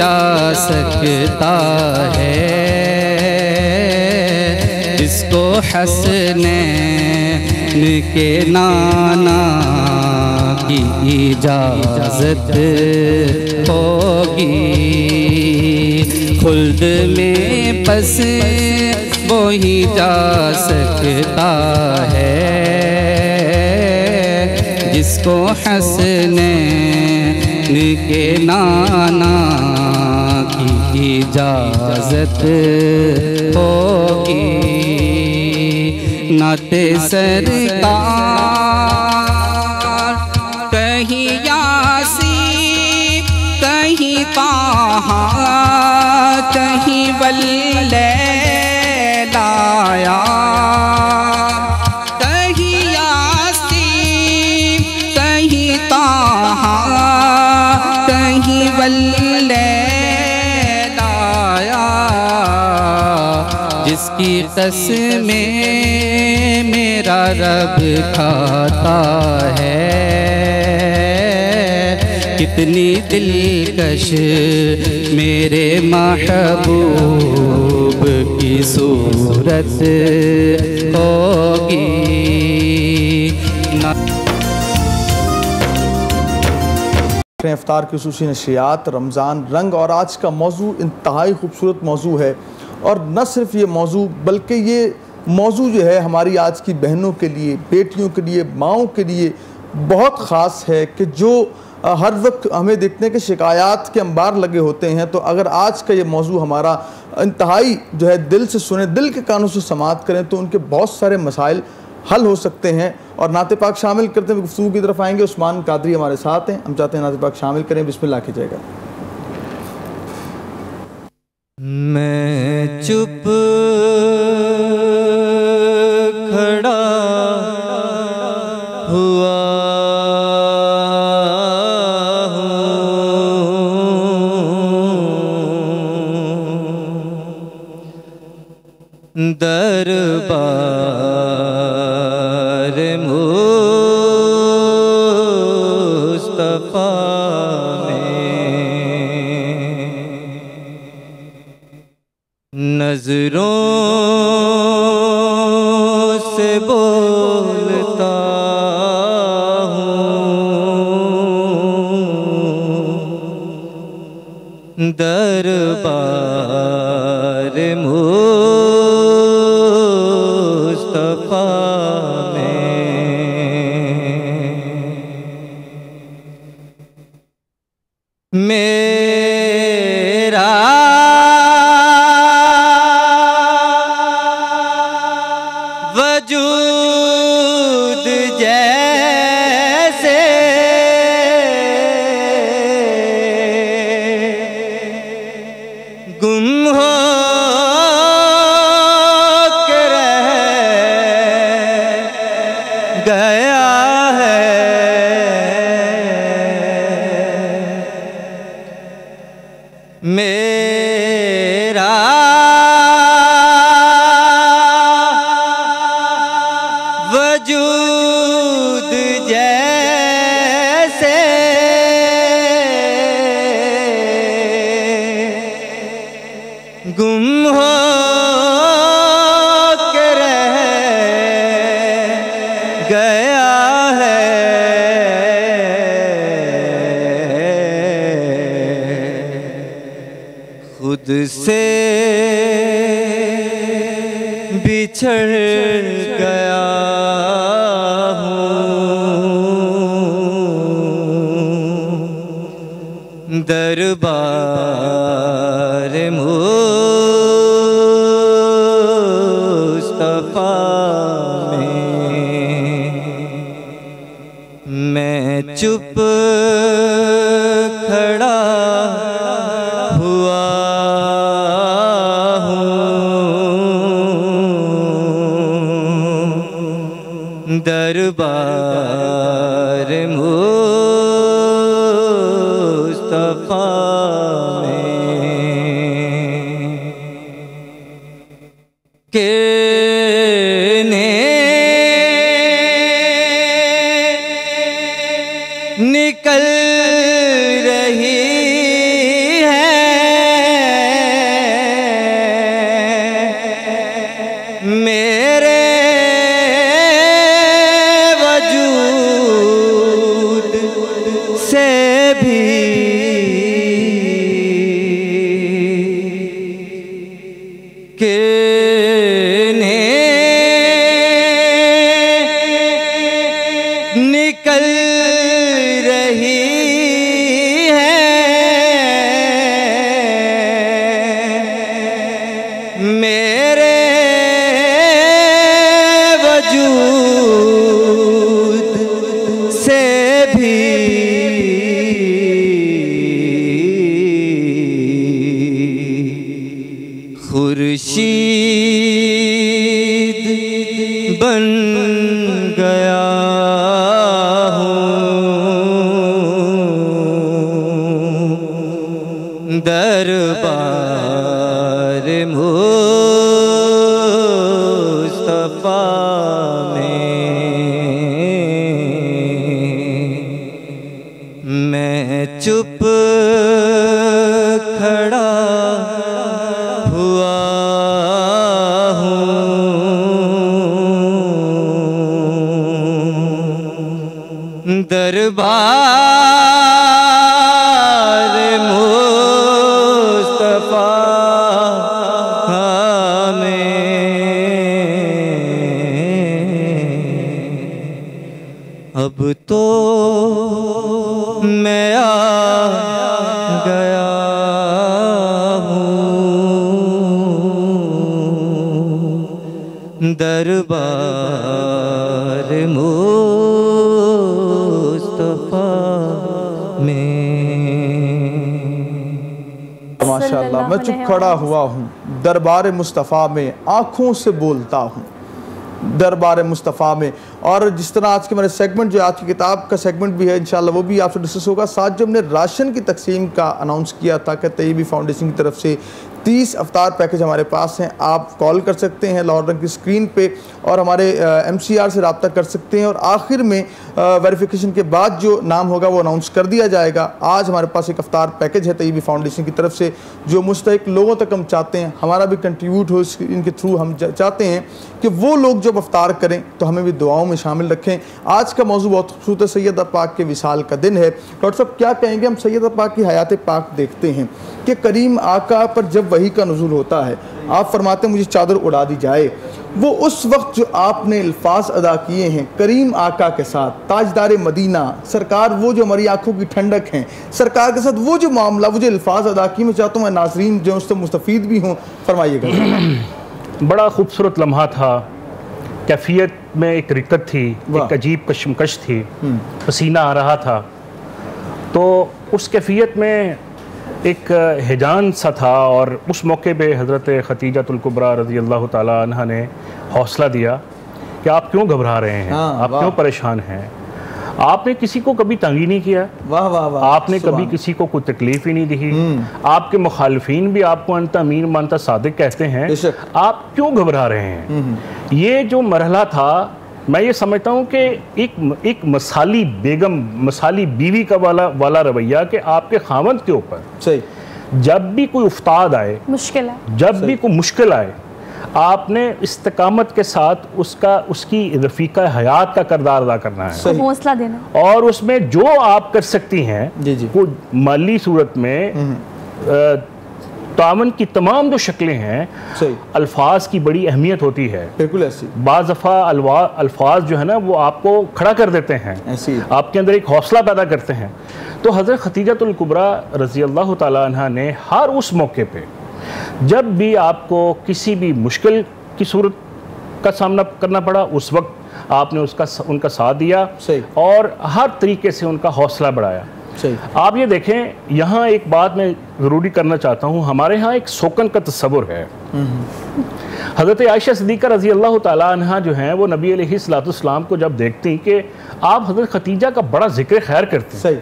Speaker 6: जा सकता है। इसको हंसने के नाना की इजाज़त होगी। खुल्द में बस वो ही जा सकता है। जिसको हंसने के नाना इजाज़त होगी। नाते सरकार कहीं यासी कहीं ताहा कहीं बल्ले जिसकी कसमें मेरा रब खाता है। कितनी दिलकश मेरे महबूब की सूरत होगी।
Speaker 2: अफ्तार की नशियात, रमज़ान रंग और आज का मौजू, इंतहाई खूबसूरत मौजू है। और न सिर्फ़ ये मौजू, बल्कि ये मौजू जो है हमारी आज की बहनों के लिए, बेटियों के लिए, माओं के लिए बहुत ख़ास है कि जो हर वक्त हमें देखते हैं कि शिकायत के अंबार लगे होते हैं। तो अगर आज का ये मौजू हमारा इंतहाई जो है दिल से सुने, दिल के कानों से समात करें तो उनके बहुत सारे मसाइल हल हो सकते हैं। और नाते पाक शामिल करते हुए गुफ्तु की तरफ़ आएँगे। उस्मान कादरी हमारे साथ हैं। हम चाहते हैं नाते पाक शामिल करें। बिस्मिल्लाह कीजिएगा।
Speaker 7: मैं चुप से खड़ा हुआ हूँ, दरबार मुस्तफ़ा में
Speaker 2: आँखों से बोलता हूँ। दरबार मुस्तफ़ा में। और जिस तरह आज के मेरे सेगमेंट जो आज की किताब का सेगमेंट भी है, इंशाल्लाह वो भी आपसे डिस्कस होगा। साथ जो हमने राशन की तकसीम का अनाउंस किया था कि तयबी फाउंडेशन की तरफ़ से तीस अवतार पैकेज हमारे पास हैं। आप कॉल कर सकते हैं लाहौर रंग की स्क्रीन पे और हमारे एम सी आर से रबता कर सकते हैं। और आखिर में वेरिफिकेशन के बाद जो नाम होगा वो अनाउंस कर दिया जाएगा। आज हमारे पास एक अवतार पैकेज है तयबी फाउंडेशन की तरफ़ से जो मुस्तक लोगों तक हम चाहते हैं, हमारा भी कंट्रीब्यूट हो इनके थ्रू हम चाहते हैं कि वो लोग जब अवतार करें तो हमें भी दुआओं में शामिल रखें। आज का मौजू बहुत खूबसूरत सैयद पाक के विशाल का दिन है। डॉक्टर साहब, क्या कहेंगे हम सैद पाक की हयात पाक देखते हैं कि करीम आका पर जब वही का नजूल होता है, आप फरमाते मुझे चादर उड़ा दी जाए। वो उस वक्त जो आपने अल्फाज अदा किए हैं, करीम आका के साथ ताजदार मदीना सरकार वो जो हमारी आँखों की ठंडक हैं सरकार के साथ वो जो मामला वो जो अल्फाज अदा किए मैं चाहता हूँ मैं नाजरीन जो उससे मुस्तफ़ भी हूँ फरमाइएगा।
Speaker 4: बड़ा खूबसूरत लम्हा था। कैफियत में एक रिकत थी। एक अजीब कशमकश थी। पसीना आ रहा था। तो उस कैफियत में एक हिजान सा था और उस मौके पे हज़रत खतीजतुल्कुबरा रज़ी अल्लाह अन्हा ने हौसला दिया कि आप क्यों घबरा रहे हैं?
Speaker 2: हाँ,
Speaker 4: आप क्यों परेशान हैं? आपने किसी को कभी तंगी नहीं किया?
Speaker 2: वाह वाह वाह
Speaker 4: आपने कभी किसी को कोई तकलीफ़ ही नहीं दी आपके मुखालफीन भी आपको अंत अमीर मानता सादिक कहते हैं। आप क्यों घबरा रहे हैं? ये जो मरहला था मैं ये समझता हूँ कि एक एक मसाली बेगम मसाली बीवी का वाला वाला रवैया कि आपके खामद के ऊपर
Speaker 2: सही।
Speaker 4: जब भी कोई उफ्ताद आए
Speaker 1: मुश्किल
Speaker 4: जब भी कोई मुश्किल आए आपने इस्तकामत के साथ उसका उसकी रफ़ीका हयात का करदार अदा करना है।
Speaker 1: हौसला देना।
Speaker 4: और उसमें जो आप कर सकती हैं
Speaker 2: जी, जी।
Speaker 4: वो माली सूरत में अ, तावन की तमाम जो शक्लें हैं अल्फाज की बड़ी अहमियत होती है।
Speaker 2: बिल्कुल ऐसी।
Speaker 4: बाज़ दफ़ा अल्फाज जो है ना वो आपको खड़ा कर देते हैं।
Speaker 2: ऐसी। है।
Speaker 4: आपके अंदर एक हौसला पैदा करते हैं। तो हज़रत खतीजतुल्कुबरा रज़ी अल्लाह अन्हा ने हर उस मौके पे जब भी आपको किसी भी मुश्किल की सूरत का सामना करना पड़ा उस वक्त आपने उसका उनका साथ दिया और हर तरीके से उनका हौसला बढ़ाया। आप ये देखें यहाँ एक बात मैं ज़रूरी करना चाहता हूँ हमारे यहाँ एक सोकन का तस्वुर है। हज़रत आयशा सदीक़ा रज़ी अल्लाह तहा जो हैं वो नबी अलैहिस्सलाम को जब देखती कि आप हज़रत खतीजा का बड़ा ज़िक्र खैर करते हैं।
Speaker 2: सही।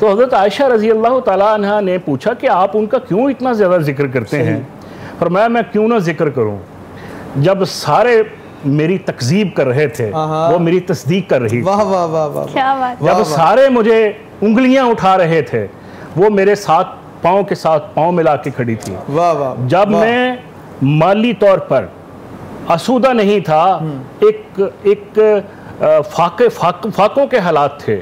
Speaker 4: तो हज़रत आयशा रज़ी अल्लाह तहा ने पूछा कि आप उनका क्यों इतना ज़्यादा ज़िक्र करते हैं? फरमाया मैं क्यों ना ज़िक्र करूँ? जब सारे मेरी तकजीब कर रहे थे वो मेरी तस्दीक कर रही
Speaker 2: वाह वाह वाह वाह
Speaker 1: क्या बात।
Speaker 4: जब
Speaker 2: वाह।
Speaker 4: सारे मुझे उंगलियाँ उठा रहे थे वो मेरे साथ पाँव के साथ पाँव मिला के खड़ी थी।
Speaker 2: वाह वाह
Speaker 4: जब
Speaker 2: वाह।
Speaker 4: मैं माली तौर पर आसूदा नहीं था एक एक फाके फाक, फाकों के हालात थे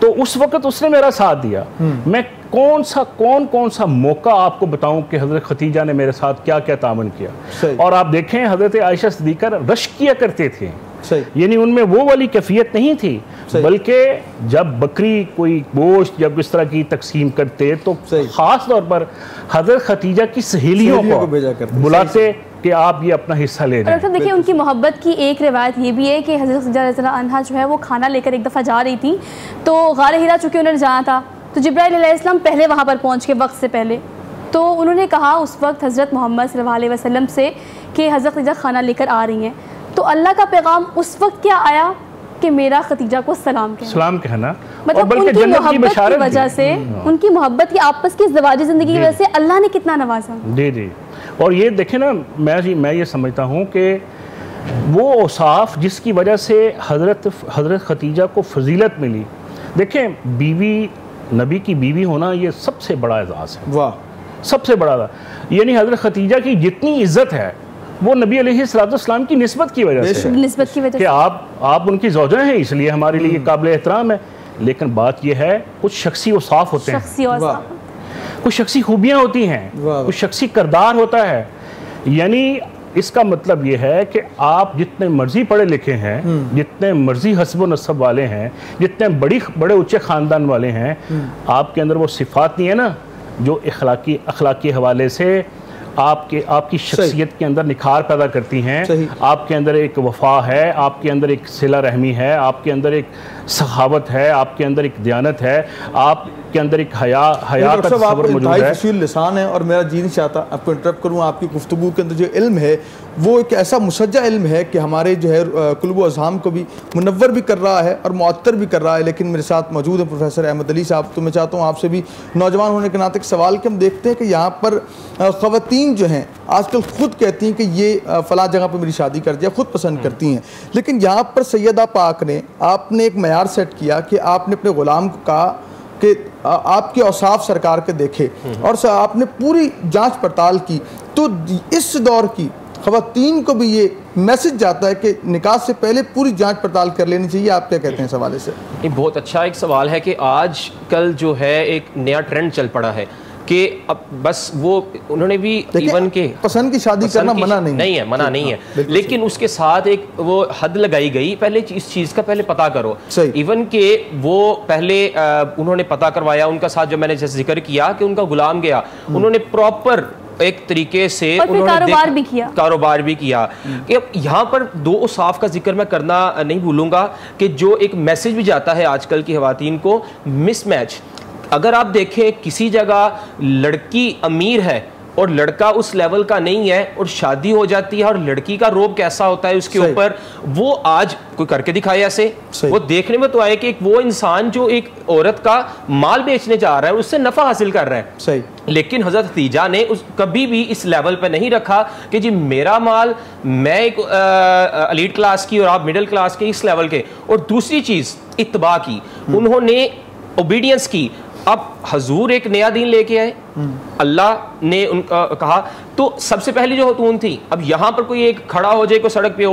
Speaker 4: तो उस वक्त उसने मेरा साथ दिया। मैं कौन सा कौन कौन सा मौका आपको बताऊँ कि हज़रत खतीजा ने मेरे साथ क्या क्या तामन किया? और आप देखें हज़रत आयशा सदीकर रश किया करते थे। यानी उनमें वो वाली कैफियत नहीं थी बल्कि जब बकरी कोई गोश्त जब इस तरह की तकसीम करते तो खास तौर पर हज़रत खतीजा की सहेलियों
Speaker 2: सहेलियों
Speaker 4: को,
Speaker 2: को
Speaker 4: बुलाते कि आप ये अपना हिस्सा ले रहे हैं।
Speaker 1: देखिए उनकी मोहब्बत की एक रिवायत ये भी है कि हज़रत अन्हा जो है वो खाना लेकर एक दफ़ा जा रही थी। तो गार हीरा चूँकि उन्होंने जाना था तो जब्राईसम पहले वहाँ पर पहुँच के वक्त से पहले तो उन्होंने कहा उस वक्त हज़रत मोहम्मद वसल्लम से कि हज़रत खदीजा खाना लेकर आ रही हैं। तो अल्लाह का पैगाम उस वक्त क्या आया कि मेरा खतीजा को सलाम कहना?
Speaker 4: सलाम कहना
Speaker 1: मतलब
Speaker 4: बल्कि
Speaker 1: उनकी
Speaker 4: की
Speaker 1: मोहब्बत की वजह से उनकी मोहब्बत की आपस की जवाजी ज़िंदगी की वजह से अल्लाह ने कितना नवाजा?
Speaker 4: जी जी। और ये देखें ना मैं जी मैं ये समझता हूँ कि वो औसाफ जिसकी वजह से हज़रत हज़रत खतीजा को फजीलत मिली। देखें बीवी नबी की बीवी होना ये सबसे बड़ा एजाज़ है।
Speaker 2: वाह।
Speaker 4: सबसे बड़ा यानी हज़रत खतीजा की जितनी इज़्ज़त है वो नबी अलैहिस्सलाम की निस्बत की वजह से है।
Speaker 1: नस्बत की वजह
Speaker 4: कि
Speaker 1: से।
Speaker 4: आप आप उनकी जौजा हैं इसलिए हमारे लिए काबिल एहतराम है। लेकिन बात यह है कुछ शख्सी और होते हैं। कुछ शख्सी खूबियाँ होती हैं। कुछ शख्सी करदार होता है। यानी इसका मतलब ये है कि आप जितने मर्ज़ी पढ़े लिखे हैं जितने मर्ज़ी हसब नसब वाले हैं जितने बड़ी बड़े ऊँचे ख़ानदान वाले हैं आपके अंदर वो सिफात नहीं है ना जो अखलाकी अखलाकी हवाले से आपके आपकी शख्सियत के अंदर निखार पैदा करती हैं। आपके अंदर एक वफा है आपके अंदर एक सिला रहमी है आपके अंदर एक सखावत है आपके अंदर एक दयानत है आपके अंदर एक हया हया का
Speaker 2: आप
Speaker 4: मौजूद है।
Speaker 2: है और मेरा जी नहीं चाहता आपको इंटरप्ट करूँ आपकी गुफ्तु के अंदर जो इल्म है वो एक ऐसा मुसज्जा इल्म है कि हमारे जो है कुलब अज़ाम को भी मुनवर भी कर रहा है और मअतर भी कर रहा है लेकिन मेरे साथ मौजूद है प्रोफेसर अहमद अली साहब। तो मैं चाहता हूँ आपसे भी नौजवान होने के नाते सवाल कि हम देखते हैं कि यहाँ पर ख़वातीन जो हैं आजकल खुद कहती हैं कि ये फ़ला जगह पर मेरी शादी कर दिया खुद पसंद करती हैं। लेकिन यहाँ पर सैदा पाक ने आपने एक मैार सेट किया कि आपने अपने ग़ुलाम का कि आपके औसाफ सरकार के देखे और आपने पूरी जाँच पड़ताल की। तो इस दौर की खवातीन को भी ये मैसेज जाता है कि निकाह से पहले पूरी जाँच पड़ताल कर लेनी चाहिए। आप क्या कहते हैं इस हवाले से?
Speaker 5: ये बहुत अच्छा एक सवाल है कि आज कल जो है एक नया ट्रेंड चल पड़ा है। कि अब बस वो उन्होंने भी इवन के
Speaker 2: पसंद की शादी
Speaker 5: पसंद
Speaker 2: करना
Speaker 5: की-
Speaker 2: मना नहीं
Speaker 5: नहीं है मना नहीं है
Speaker 2: बिल्कुल
Speaker 5: लेकिन उसके साथ एक वो हद लगाई गई। पहले इस चीज़ का पहले पता करो। इवन के वो पहले उन्होंने पता करवाया उनका साथ जो मैंने जैसे ज़िक्र किया कि उनका गुलाम गया उन्होंने प्रॉपर एक तरीके से उन्होंने
Speaker 1: कारोबार भी किया।
Speaker 5: कारोबार भी किया। कि यहाँ पर दो साफ़ का ज़िक्र मैं करना नहीं भूलूँगा कि जो एक मैसेज भी जाता है आजकल की खवातीन को मिसमैच अगर आप देखें किसी जगह लड़की अमीर है और लड़का उस लेवल का नहीं है और शादी हो जाती है और लड़की का रोब कैसा होता है उसके ऊपर वो आज कोई करके दिखाए ऐसे? वो देखने में तो आए कि एक वो इंसान जो एक औरत का माल बेचने जा रहा है उससे नफा हासिल कर रहा है।
Speaker 2: सही।
Speaker 5: लेकिन हज़रत खतीजा ने उस कभी भी इस लेवल पे नहीं रखा कि जी मेरा माल मैं एक अलीट क्लास की और आप मिडिल क्लास के इस लेवल के। और दूसरी चीज़ इतबा की। उन्होंने ओबीडियंस की। अब हजूर एक नया दिन लेके आए। अल्लाह ने उनका कहा तो सबसे पहली जो हुतून थी, अब यहाँ पर कोई एक खड़ा हो जाए, कोई सड़क पे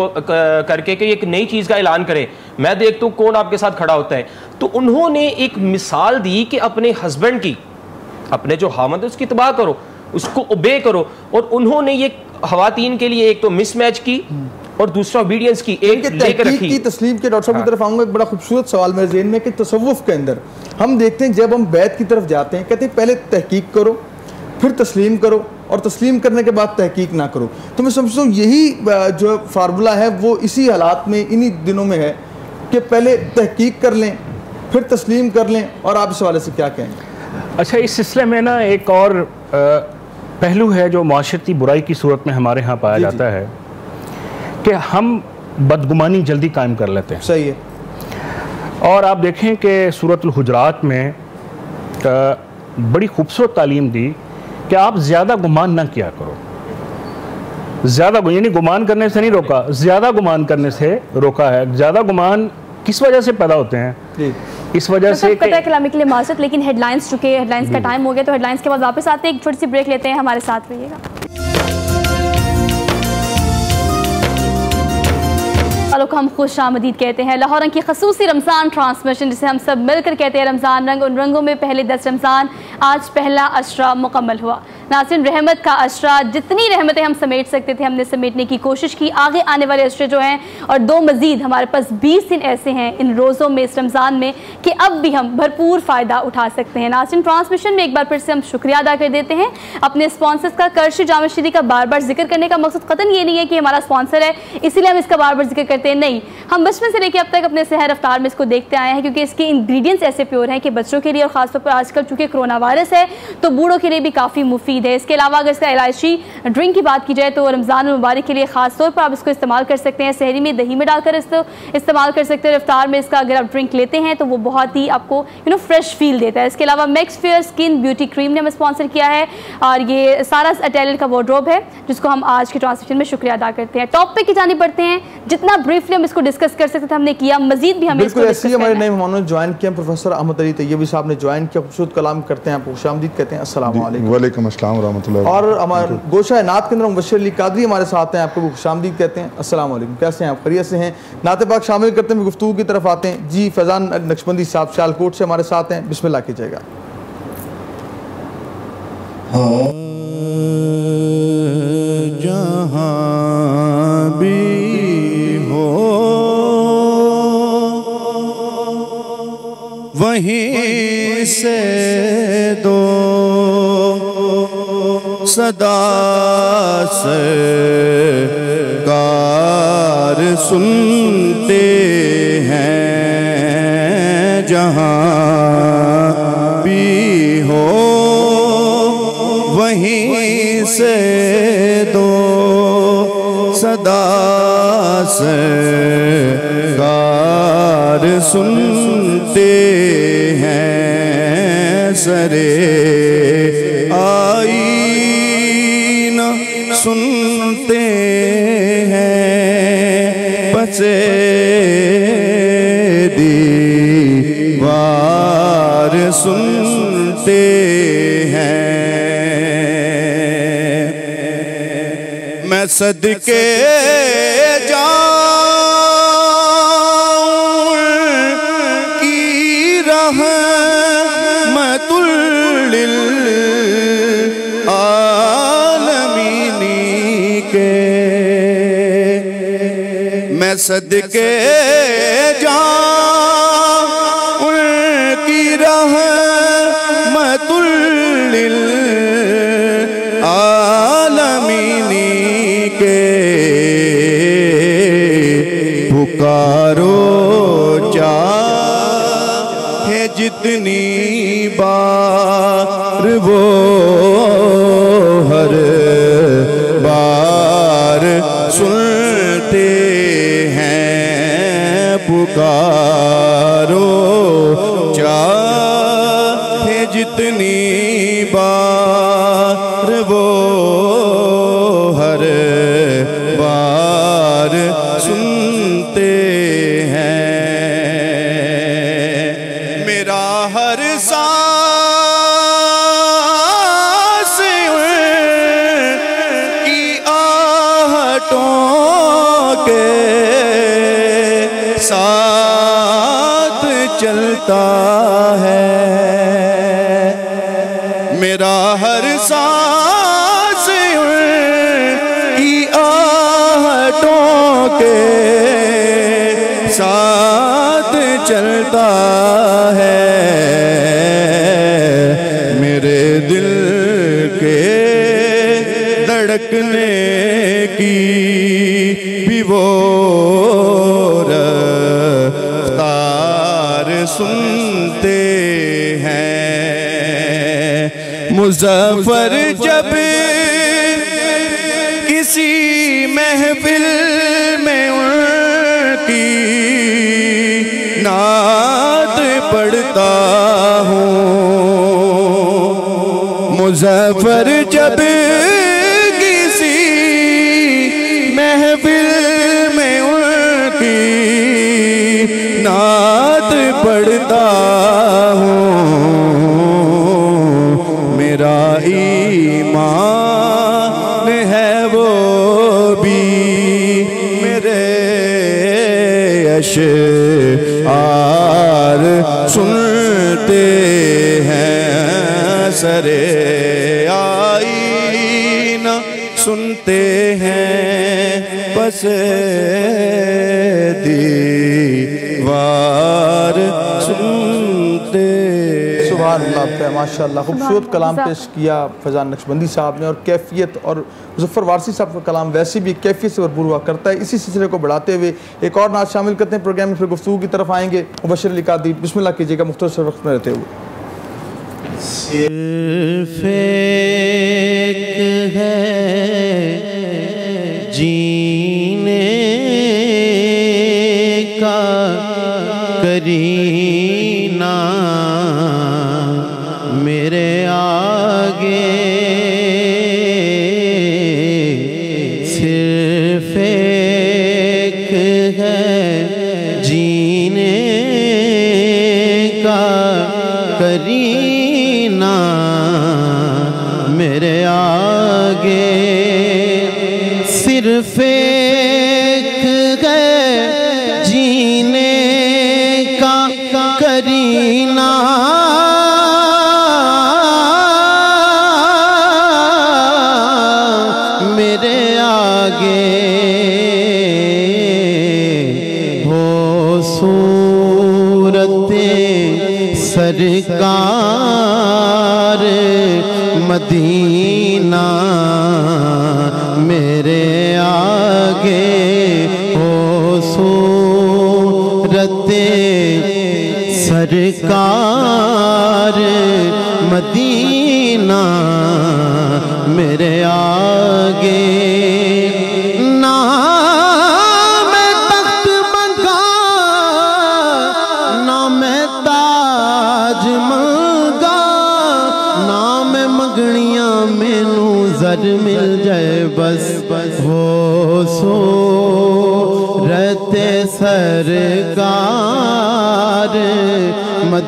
Speaker 5: करके कि एक नई चीज़ का ऐलान करे, मैं देखता हूँ कौन आपके साथ खड़ा होता है। तो उन्होंने एक मिसाल दी कि अपने हस्बैंड की, अपने जो हामद है, उसकी तबाह करो, उसको ओबे करो। और उन्होंने ये हवातीन के लिए एक तो मिसमैच की और दूसरा ओबीडियंस की एक लेकर
Speaker 2: तहकीक की तस्लीम के डॉक्टर साहब
Speaker 5: हाँ।
Speaker 2: की तरफ़ आऊँगा एक बड़ा खूबसूरत सवाल मेरे जहन में कि तसव्वुफ के अंदर हम देखते हैं जब हम बैत की तरफ़ जाते हैं कहते हैं पहले तहकीक करो फिर तस्लीम करो और तस्लीम करने के बाद तहकीक ना करो तो मैं समझता हूँ यही जो फार्मूला है वो इसी हालात में इन्हीं दिनों में है कि पहले तहकीक कर लें फिर तस्लीम कर लें और आप इस हवाले से क्या कहेंगे
Speaker 4: अच्छा इस सिलसिले में ना एक और पहलू है जो माशरती बुराई की सूरत में हमारे यहाँ पाया। जाता है कि हम बदगुमानी जल्दी कायम कर लेते हैं।
Speaker 2: सही है।
Speaker 4: और आप देखें कि सूरत हुजरात में बड़ी खूबसूरत तालीम दी कि आप ज़्यादा गुमान ना किया करो। ज़्यादा यानी गुमान करने से नहीं रोका ज़्यादा गुमान करने से रोका है। ज़्यादा गुमान किस वजह से पैदा होते हैं? इस वजह से
Speaker 1: कटा
Speaker 4: कि
Speaker 1: कलामी के लिए माजरत लेकिन हेडलाइंस चुके हेडलाइंस का टाइम हो गया तो हेडलाइंस के बाद वापस आते हैं एक छोटी सी ब्रेक लेते हैं हमारे साथ रहिएगा। वालों को हम खुश आमदीद कहते हैं। लाहौर की खसूसी रमज़ान ट्रांसमिशन, जिसे हम सब मिलकर कहते हैं रमज़ान रंग, उन रंगों में पहले दस रमज़ान, आज पहला अशरा मुकम्मल हुआ। नासिन रहमत का अशरा, जितनी रहमतें हम समेट सकते थे, हमने समेटने की कोशिश की। आगे आने वाले अशरे जो हैं और दो मज़ीद हमारे पास बीस दिन ऐसे हैं इन रोज़ों में, इस रमज़ान में, कि अब भी हम भरपूर फ़ायदा उठा सकते हैं। नासिन ट्रांसमिशन में एक बार फिर से हम शुक्रिया अदा कर देते हैं। अपने स्पॉन्सर्स का, कर्श जामशरी का बार बार ज़िक्र करने का मकसद कतन ये नहीं है कि हमारा स्पॉन्सर है, इसीलिए हम इसका बार बार ज़िक्र करते हैं। नहीं, हम बचपन से लेकर अब तक अपने सहर अफ्तार में इसको देखते आए हैं, क्योंकि इसके इंग्रेडिएंट्स ऐसे प्योर हैं कि बच्चों के लिए और ख़ासतौर पर आजकल चूँकि कोरोना वायरस है तो बूढ़ों के लिए भी काफ़ी मुफीद है। इसके अलावा अगर इसका इलायची ड्रिंक की बात की जाए तो रमज़ान मुबारक के लिए ख़ास तौर पर आप इसको इस्तेमाल कर सकते हैं। शहरी में दही में डालकर इसको इस्तेमाल कर सकते हैं। रफ्तार में इसका अगर आप ड्रिंक लेते हैं तो वो बहुत ही आपको यू नो फ्रेश फील देता है। इसके अलावा Max fair skin beauty cream ने हमें स्पॉन्सर किया है और ये सारा अटेल का वार्ड्रोब है जिसको हम आज के ट्रांसलेशन में शुक्रिया अदा करते हैं। टॉप पे की जानी पड़ते हैं। जितना ब्रीफली हम इसको डिस्कस कर सकते थे हमने किया मजीद भी हमें
Speaker 2: बिल्कुल ऐसे ही। हमारे नए मेहमानों ने ज्वाइन किया प्रोफेसर अहमद अली तैयबी साहब ने ज्वाइन किया खूबसूरत कलाम करते हैं आपको खुशामदीद कहते हैं। अस्सलाम वालेकुम और हमारे गोशा नात के अंदर मुबशर अली कादरी हमारे साथ हैं आपको खुशामदीद कहते हैं। अस्सलाम वालेकुम कैसे हैं आप? खरीत से हैं? नाते पाक शामिल करते हैं गुफ्तु की तरफ़ आते हैं। जी फैज़ान नक्शबंदी साहब सियालकोट से हमारे साथ हैं। बिस्मिल्लाह कीजिएगा।
Speaker 8: जहाँ भी हो वहीं से दो सदा से कार सुनते हैं, जहाँ भी हो, वहीं से दो सदा से कार सुनते हैं, सरे बसे दीवार सुनते हैं। मैं सदके सदके जाऊँ की रहमतुल लिल आलमीनी के पुकारो चाहे जितनी बार वो हर बार सुनते हैं पुकारो चाहे जितनी चलता है। मेरा हर सांस की आहटों के साथ चलता है। मेरे दिल के धड़कने की सुनते हैं। मुजफ्फर जब किसी महफिल में उनकी नात पढ़ता हूँ। मुजफ्फर जब आर सुनते हैं सरे आई न सुनते हैं बस दीवार सुनते
Speaker 2: सुबह अल्लाह पे माशाल्लाह खूबसूरत कलाम पेश किया फैजान नक्शबंदी साहब ने और कैफियत और मुजफ्फर वारसी साहब का कलाम वैसे भी कैफियत से भरपूर हुआ करता है। इसी सिलसिले को बढ़ाते हुए एक और नाच शामिल करते हैं। प्रोग्राम में फिर गुफ्तु की तरफ़ आएँगे। मुबशर अली कादी बिस्मिल्लाह कीजिएगा मुख्तर वक्त में रहते हुए।
Speaker 3: सिर्फ़ है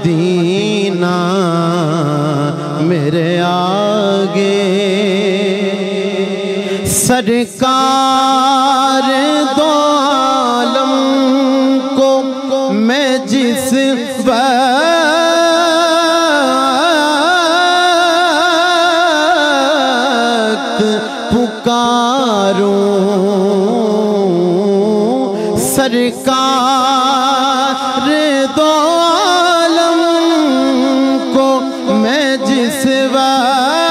Speaker 3: मदीना मेरे आगे। सरकार जिस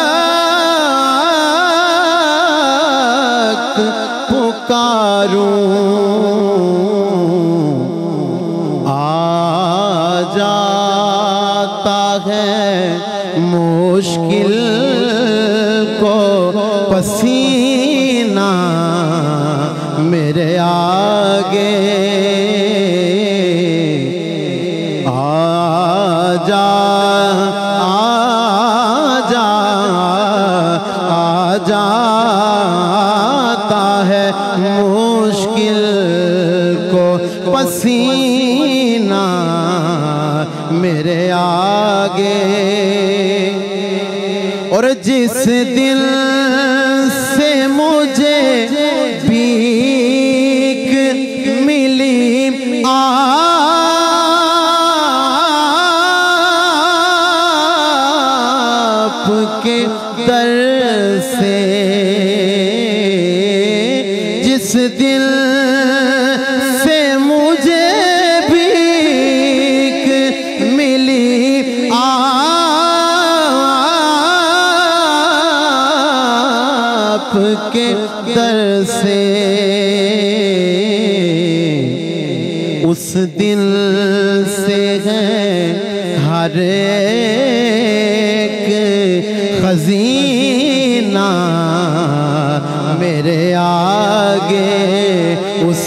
Speaker 3: जिस दिल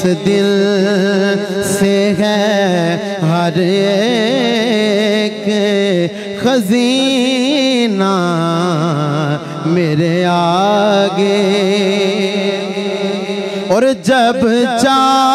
Speaker 3: दिल से है हर एक खजीना मेरे आगे। और जब चाहूँ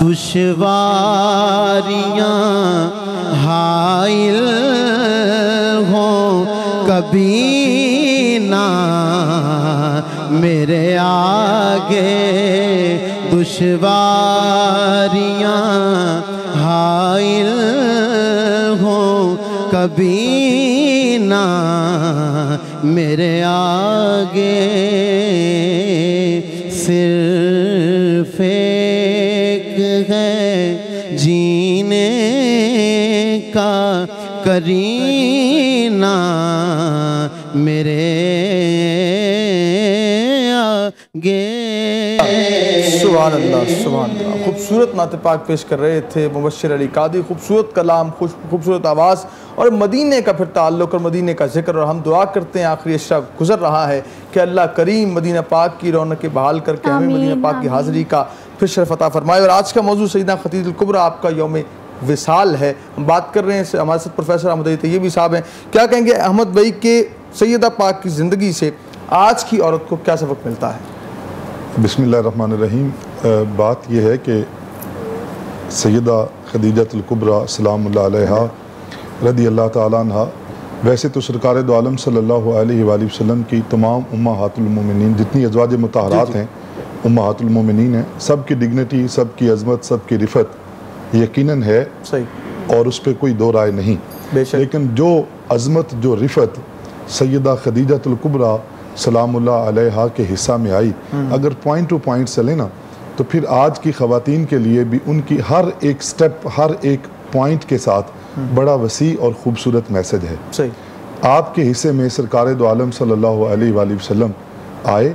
Speaker 3: दुश्वारियाँ हाइल हो कभी ना मेरे आगे दुश्वारियाँ हाइल हो कभी ना मेरे आगे करीना मेरे आगे।
Speaker 2: सुबहान अल्लाह सुबहान अल्लाह खूबसूरत नात पाक पेश कर रहे थे मुबशर अली कादी खूबसूरत कलाम खुश खूबसूरत आवाज़ और मदीने का फिर ताल्लुक़ और मदीने का ज़िक्र। और हम दुआ करते हैं आखिरी अशरा गुजर रहा है कि अल्लाह करीम मदीना पाक की रौनक बहाल करके हमें मदीना पाक की हाज़िरी का फिर शरफता फरमाए। और आज का मौजू सईदा खतीजुल्कुबरा आपका योम विसाल है। हम बात कर रहे हैं हमारे साथ प्रोफेसर अहमद तैयबी साहब हैं। क्या कहेंगे अहमद भाई के सैदा पाक की ज़िंदगी से आज की औरत को क्या सबक मिलता है?
Speaker 9: बिस्मिल्लाहिर्रहमानिर्रहीम। बात यह है कि सैदा खदीजतुल्कुबरा सलाम रदी अल्लाह ताला वैसे तो सरकार दो आलम सल्लल्लाहु अलैहि की तमाम उम्माहातुलमोमिनीन जितनी अजवाज मतहरात हैं उम्माहातुलमोमिनीन हैं। सब की डिग्निटी सब की अजमत सब की रिफत यकीनन है
Speaker 2: सही।
Speaker 9: और उस पर कोई दो राय नहीं। लेकिन जो अजमत जो रिफत सैदा खदीजतुल्कुबरा सलाम अलैहा के हिस्सा में आई अगर पॉइंट टू पॉइंट चले ना तो फिर आज की खवातीन के लिए भी उनकी हर एक स्टेप हर एक पॉइंट के साथ बड़ा वसी और ख़ूबसूरत मैसेज है।
Speaker 2: सही।
Speaker 9: आपके हिस्से में सरकार दो आलम सल्लल्लाहु अलैहि वसल्लम आए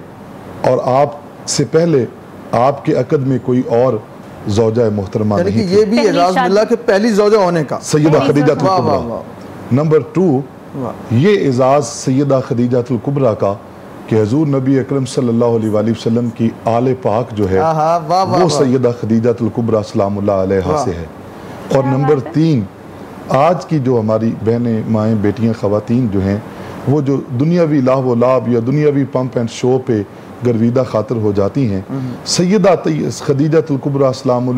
Speaker 9: और आप से पहले आपके अकद में कोई और जौजा मोहतरमा नहीं
Speaker 2: ये भी
Speaker 1: पहली
Speaker 2: एजाज मिला कि पहली जौजा होने का।
Speaker 9: सैयदा
Speaker 1: पहली
Speaker 9: खदीजा
Speaker 2: वाह वाह
Speaker 9: कुबरा नंबर टू ये एजाज़ सैयदा खदीजा कुबरा का कि हजूर नबी अकरम सल्लल्लाहु अलैहि वसल्लम की आले पाक जो है वो। सैयदा खदीजा कुबरा सलाम से है। और नंबर तीन आज की जो हमारी बहनें माएँ बेटियाँ खवातीन जो हैं वो जो दुनियावी लाभ व लाभ या दुनियावी पंप एंड शो पे गर्विदा खातर हो जाती हैं। सैयदा खदीजा कुबरा सलाम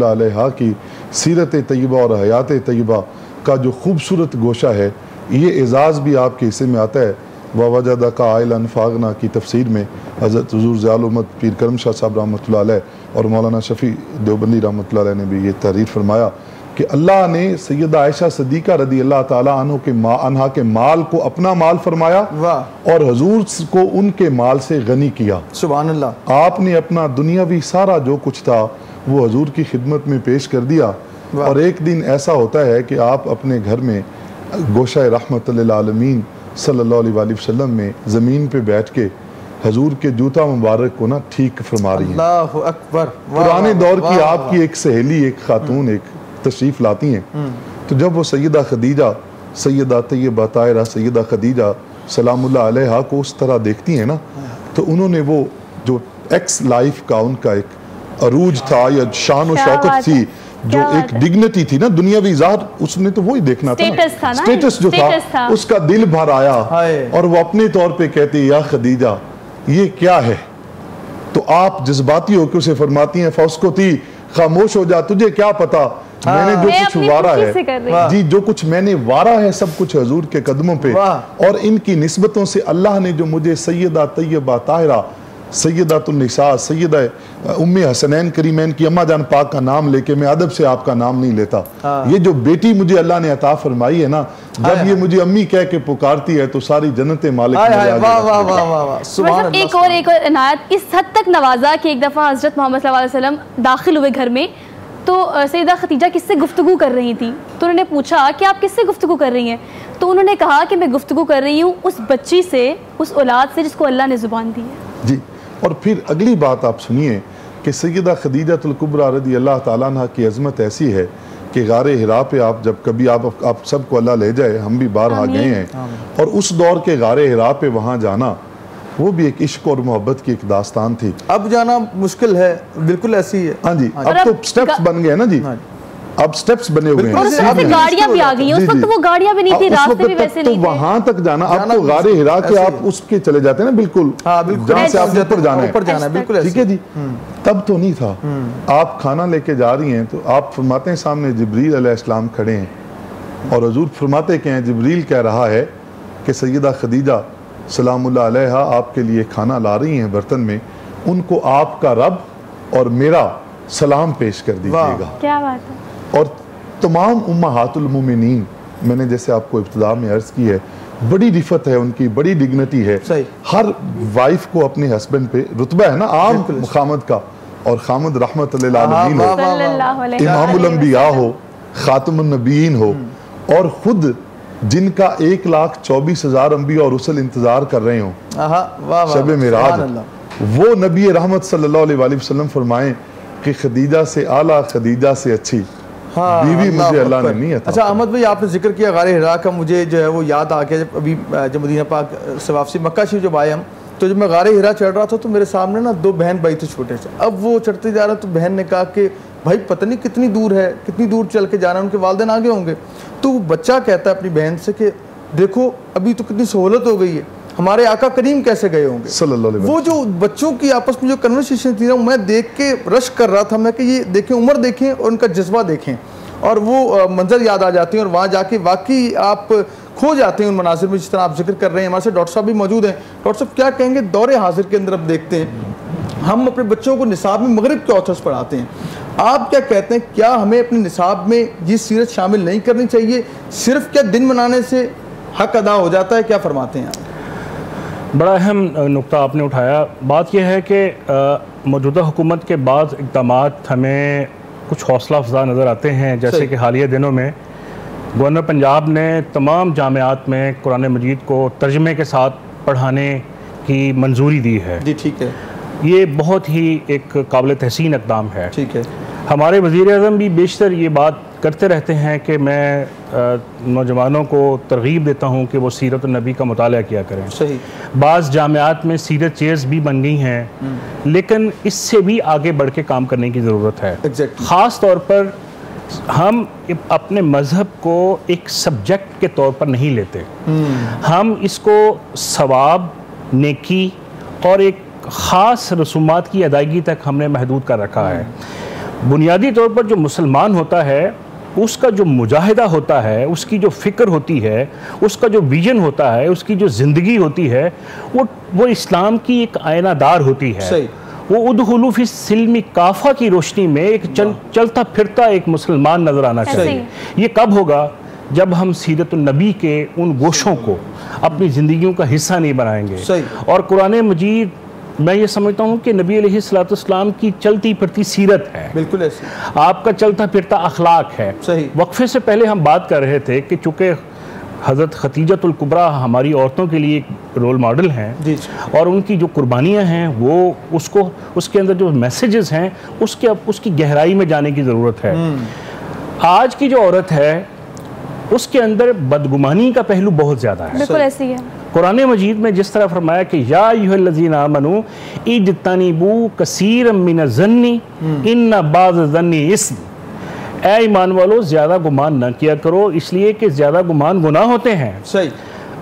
Speaker 9: की सीरत तय्यबा और हयात तय्यबा का जो खूबसूरत गोशा है, ये एजाज़ भी आपके हिस्से में आता है। वजदा का आयल अनफागना की तफसीर में हज़रत हजूर ज़ालमत पीर करम शाह साहब रहमत और मौलाना शफ़ी देवबंदी रहमत ने भी ये तहरीर फरमाया। कि अल्लाह ने सैयदा आयशा सदीक़ा रदी अल्लाह ताला अन्हो के मा अनहा के माल को अपना माल फरमाया और हजूर को उनके माल से गनी किया।
Speaker 2: अल्लाह
Speaker 9: आपने अपना दुनियावी सारा जो कुछ था वो हजूर की खिदमत में पेश कर दिया। और एक दिन ऐसा होता है कि आप अपने घर में गोशा रहमत आलमीन अलैहि वसल्लम में ज़मीन पे बैठ के हजूर के जूता मुबारक को ना ठीक फरमा रही हैं।
Speaker 2: अकबर।
Speaker 9: पुराने दौर की आपकी एक सहेली एक खातून एक तशरीफ़ लाती हैं। तो जब वो सैयदा खदीजा सैयदा तैयबा तायरा सैयदा खदीजा सलामुल्लाह अलैहा को उस तरह देखती हैं ना तो उन्होंने वो जो एक्स लाइफ का उनका एक अरूज था या शान और शौकत थी जो एक डिग्निटी थी ना दुनियावी जार उसने तो वही देखना था
Speaker 1: Status था ना,
Speaker 9: स्टेटस जो
Speaker 1: था।
Speaker 9: था। उसका दिल भर आया और वो अपने तौर पे कहती या खदीजा ये क्या है? तो आप जज्बाती होकर उसे फरमाती हैं फौसको थी खामोश हो जा तुझे क्या पता मैंने जो
Speaker 1: मैं
Speaker 9: कुछ वारा है
Speaker 1: हूँ।
Speaker 9: जी जो कुछ मैंने वारा है सब कुछ हजूर के कदमों पे। और इनकी नस्बतों से अल्लाह ने जो मुझे सैयदा तैयबा ताहिरा सैयदा तुन्निसा सैयदा उम्म हसनैन करीमैन की अम्मा जान पाक का नाम लेके मैं अदब से आपका नाम नहीं लेता। ये जो बेटी मुझे अल्लाह ने अता फरमाई है ना जब ये मुझे अम्मी कह के पुकारती है तो सारी जन्नतें मालिक है।
Speaker 1: एक और एक और इनायत इस हद तक नवाजा कि एक दफ़ा हज़रत मोहम्मद सल्लल्लाहु अलैहि वसल्लम दाखिल हुए घर में तो सैयदा खतीजा किससे गुफ्तु कर रही थी? तो उन्होंने पूछा कि आप किससे गुफ्तु कर रही हैं? तो उन्होंने कहा कि मैं गुफ्तगू कर रही हूँ उस बच्ची से उस औलाद से जिसको अल्लाह ने ज़ुबान दी है।
Speaker 9: जी और फिर अगली बात आप सुनिए कि सैयदा खदीजतुल्कुबरा रदी अल्लाह ताला की अजमत ऐसी है कि गार हिरा पे आप जब कभी आप आप सबको अल्लाह ले जाए हम भी बाहर आ गए हैं। और उस दौर के गार हिरा पे वहाँ जाना वो भी एक इश्क और मोहब्बत की एक दास्तान थी।
Speaker 2: अब जाना मुश्किल है बिल्कुल ऐसी है।
Speaker 9: हाँ जी अब
Speaker 1: अब
Speaker 9: तो स्टेप्स बन गए ना जी।
Speaker 2: हाँ
Speaker 9: अब स्टेप्स बने हुए हैं।
Speaker 1: गाड़ियाँ भी आ गई हैं। उस वक्त। वो गाड़ियाँ भी नहीं थी रास्ते भी वैसे
Speaker 9: तो
Speaker 1: नहीं थे।
Speaker 9: वहाँ तक जाना
Speaker 2: जाना
Speaker 9: आपको गारे हिरा के आप उसके चले जाते हैं ना बिल्कुल।
Speaker 2: हाँ बिल्कुल।
Speaker 9: जहाँ से आपने ऊपर जाना है।
Speaker 2: ऊपर जाना है बिल्कुल
Speaker 9: ठीक है जी। तब तो नहीं था। आप खाना लेके जा रही हैं तो आप फरमाते हैं सामने जबरील अलैहिस्सलाम खड़े हैं। और हजूर फरमाते हैं जबरील कह रहा है कि सैयदा खदीजा सलामुल्लाह अलैहा आपके लिए खाना ला रही हैं बर्तन में उनको आपका रब और मेरा सलाम पेश कर दीजिएगा।
Speaker 1: क्या बात है।
Speaker 9: और तमाम उम्माहातुलमुमिनीन मैंने जैसे आपको इब्तदा में अर्ज़ की है बड़ी रिफत है उनकी बड़ी डिग्निटी है।
Speaker 2: सही।
Speaker 9: हर वाइफ को अपने हस्बैंड पे रुतबा है ना आम खामद का और खामद रहमत
Speaker 2: हाँ,
Speaker 9: हो अंबिया
Speaker 1: वसल्लम।
Speaker 9: हो खातमुन नबीन हो और खुद जिनका एक लाख चौबीस हज़ार अम्बिया और रसुल इंतज़ार कर रहे हो। शब मेराज।
Speaker 2: अल्लाह।
Speaker 9: वो नबी रहमत सल्लल्लाहु अलैहि वसल्लम फरमाएँ कि खदीजा से आला खदीजा से अच्छी।
Speaker 2: हाँ,
Speaker 9: बीवी मुझे अल्लाह ने नहीं
Speaker 2: अच्छा अहमद भाई आपने ज़िक्र किया गारे हिरा का मुझे जो है वो याद आ गया जब अभी जब मदीना पाक से वापसी मक्का शरीफ जब आए हम तो जब मैं गारे हिरा चढ़ रहा था तो मेरे सामने ना दो बहन भाई थे छोटे से। अब वो चढ़ते जा रहे तो बहन ने कहा कि भाई पता नहीं कितनी दूर है कितनी दूर चल के जाना है, उनके वालदेन आगे होंगे। तो वो बच्चा कहता है अपनी बहन से कि देखो अभी तो कितनी सहूलत हो गई है हमारे आका करीम कैसे गए होंगे? वो जो बच्चों की आपस में जो कन्वर्सेशन थी ना मैं देख के रश कर रहा था मैं कि ये देखें उम्र देखें और उनका जज्बा देखें। और वो मंजर याद आ जाते हैं और वहाँ जाके वाकई आप खो जाते हैं उन मनाजिर में जिस तरह आप ज़िक्र कर रहे हैं। हमारे साथ डॉक्टर साहब भी मौजूद हैं। डॉक्टर साहब क्या कहेंगे? दौरे हाजिर के अंदर अब देखते हैं। हम अपने बच्चों को निसाब में मगरब के ऑथर्स पढ़ाते हैं। आप क्या कहते हैं क्या हमें अपने निसाब में ये सीरत शामिल नहीं करनी चाहिए? सिर्फ़ क्या दिन मनाने से हक अदा हो जाता है? क्या फरमाते हैं आप?
Speaker 4: बड़ा अहम नुक्ता आपने उठाया। बात यह है कि मौजूदा हुकूमत के बाद इकदाम हमें कुछ हौसला अफजा नज़र आते हैं। जैसे कि हालिया दिनों में गवर्नर पंजाब ने तमाम जामियात में कुरान मजीद को तर्जमे के साथ पढ़ाने की मंजूरी दी है।
Speaker 2: जी ठीक है।
Speaker 4: ये बहुत ही एक काबिल तहसीन इकदाम है।
Speaker 2: ठीक है।
Speaker 4: हमारे वज़ी अजम भी बेशतर ये बात करते रहते हैं कि मैं नौजवानों को तरगीब देता हूँ कि वो सीरत नबी का मताल किया करें।
Speaker 2: सही।
Speaker 4: बाज़ जामियात में सीरत चेयर्स भी बन गई हैं लेकिन इससे भी आगे बढ़ के काम करने की ज़रूरत है।
Speaker 2: Exactly.
Speaker 4: ख़ास तौर पर हम अपने मज़हब को एक सब्जेक्ट के तौर पर नहीं लेते। हम इसको सवाब नेकी और एक ख़ास रसूमात की अदायगी तक हमने महदूद कर रखा है। बुनियादी तौर पर जो मुसलमान होता है उसका जो मुजाहिदा होता है उसकी जो फ़िक्र होती है उसका जो विजन होता है उसकी जो ज़िंदगी होती है वो वो इस्लाम की एक आयनादार होती है।
Speaker 2: सही।
Speaker 4: वो उदहुलूफ़ सिल्मी काफ़ा की रोशनी में एक चल, चलता फिरता एक मुसलमान नज़र आना चाहिए। ये कब होगा? जब हम सीरत नबी के उन गोशों को अपनी ज़िंदगियों का हिस्सा नहीं बनाएँगे।
Speaker 2: सही।
Speaker 4: और कुरान मजीद मैं ये समझता हूँ कि नबी सलाम की चलती फिरती सीरत है।
Speaker 2: बिल्कुल ऐसे।
Speaker 4: आपका चलता फिरता अखलाक है।
Speaker 2: सही।
Speaker 4: वक्फे से पहले हम बात कर रहे थे कि चूँकि हज़रत खतीजतुल कुबरा हमारी औरतों के लिए एक रोल मॉडल हैं
Speaker 2: जी, जी।
Speaker 4: और उनकी जो कुर्बानियाँ हैं वो उसको उसके अंदर जो मैसेजेस हैं उसके अब उसकी गहराई में जाने की ज़रूरत है। आज की जो औरत है उसके अंदर बदगुमानी का पहलू बहुत ज़्यादा है।
Speaker 1: बिल्कुल ऐसी है।
Speaker 4: कुरान मजीद में जिस तरह फरमाया कि या युहल्लज़ीना आमनू इजतनीबू कसीर मिन ज़न्नी इन बाज़ ज़न्नी इस्म. ए ईमान वालों ज़्यादा गुमान न किया करो इसलिए कि ज़्यादा गुमान गुनाह होते हैं।
Speaker 2: सही।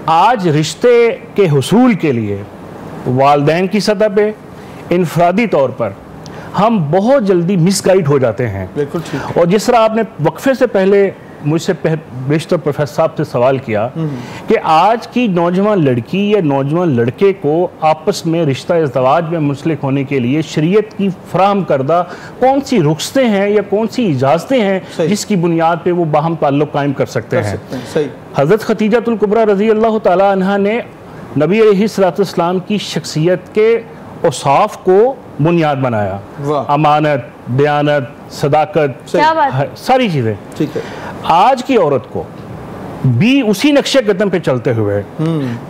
Speaker 4: आज रिश्ते के हसूल के लिए वालदेन की सतह पे इनफरादी तौर पर हम बहुत जल्दी मिसगाइड हो जाते हैं।
Speaker 2: बिल्कुल ठीक।
Speaker 4: और जिस तरह आपने वक्फे से पहले मुझसे बेशतर प्रोफेसर साहब से सवाल किया कि आज की नौजवान लड़की या नौजवान लड़के को आपस में रिश्ता इजदवाज में मुंसलिक होने के लिए शरीयत की फ्राहम करदा कौन सी रुखसतें हैं या कौन सी इजाज़तें हैं जिसकी बुनियाद पर वो बाहम ताल्लुक कायम कर सकते हैं? हज़रत खतीजतुल कुबरा रज़ी अल्लाह अन्हा ने नबी अलैहिस्सलाम की शख्सियत के औसाफ को बुनियाद बनाया। अमानत दयानत सदाकत
Speaker 1: क्या बात?
Speaker 4: सारी चीज़ें।
Speaker 2: ठीक है।
Speaker 4: आज की औरत को भी उसी नक्शे कदम पे चलते हुए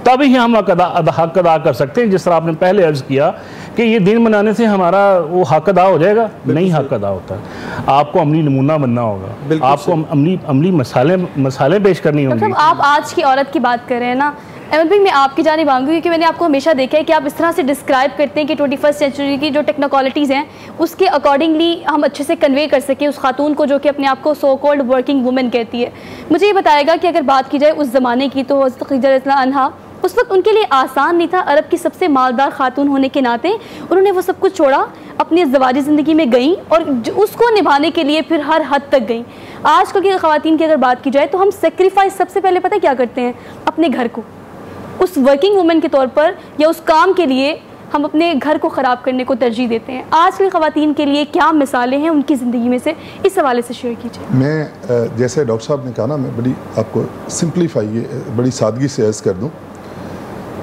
Speaker 4: तभी हम हक अदा अदा- हक अदा कर सकते हैं। जिस तरह आपने पहले अर्ज़ किया कि ये दिन मनाने से हमारा वो हक अदा हो जाएगा। नहीं हक अदा होता। आपको अमली नमूना बनना होगा। आपको अमली अमली मसाले मसाले पेश करनी होंगी।
Speaker 1: मतलब आप आज की औरत की बात कर रहे हैं ना अहमद भाई मैं आपकी जानब आऊँगी क्योंकि मैंने आपको हमेशा देखा है कि आप इस तरह से डिस्क्राइब करते हैं कि ट्वेंटी फ़र्स्ट सेंचुरी की जो टेक्नोलॉजीज़ हैं, उसके अकॉर्डिंगली हम अच्छे से कन्वे कर सकें उस खातून को जो कि अपने आप को सो कॉल्ड वर्किंग वुमेन कहती है। मुझे ये बताएगा कि अगर बात की जाए उस ज़माने की तो हज़रत अनहा, उस वक्त उनके लिए आसान नहीं था अरब की सबसे मालदार खातून होने के नाते, उन्होंने वो सब कुछ छोड़ा, अपनी जवाजी ज़िंदगी में गई और उसको निभाने के लिए फिर हर हद तक गई। आजकल की खातन की अगर बात की जाए तो हम सेक्रीफाइस सबसे पहले पता क्या करते हैं? अपने घर को। उस वर्किंग वूमेन के तौर पर या उस काम के लिए हम अपने घर को ख़राब करने को तरजीह देते हैं। आज की खातन के लिए क्या मिसालें हैं उनकी ज़िंदगी में से? इस हवाले से शेयर कीजिए।
Speaker 9: मैं जैसे डॉक्टर साहब ने कहा ना मैं बड़ी आपको सिंप्लीफाई बड़ी सादगी से अर्ज़ कर दूँ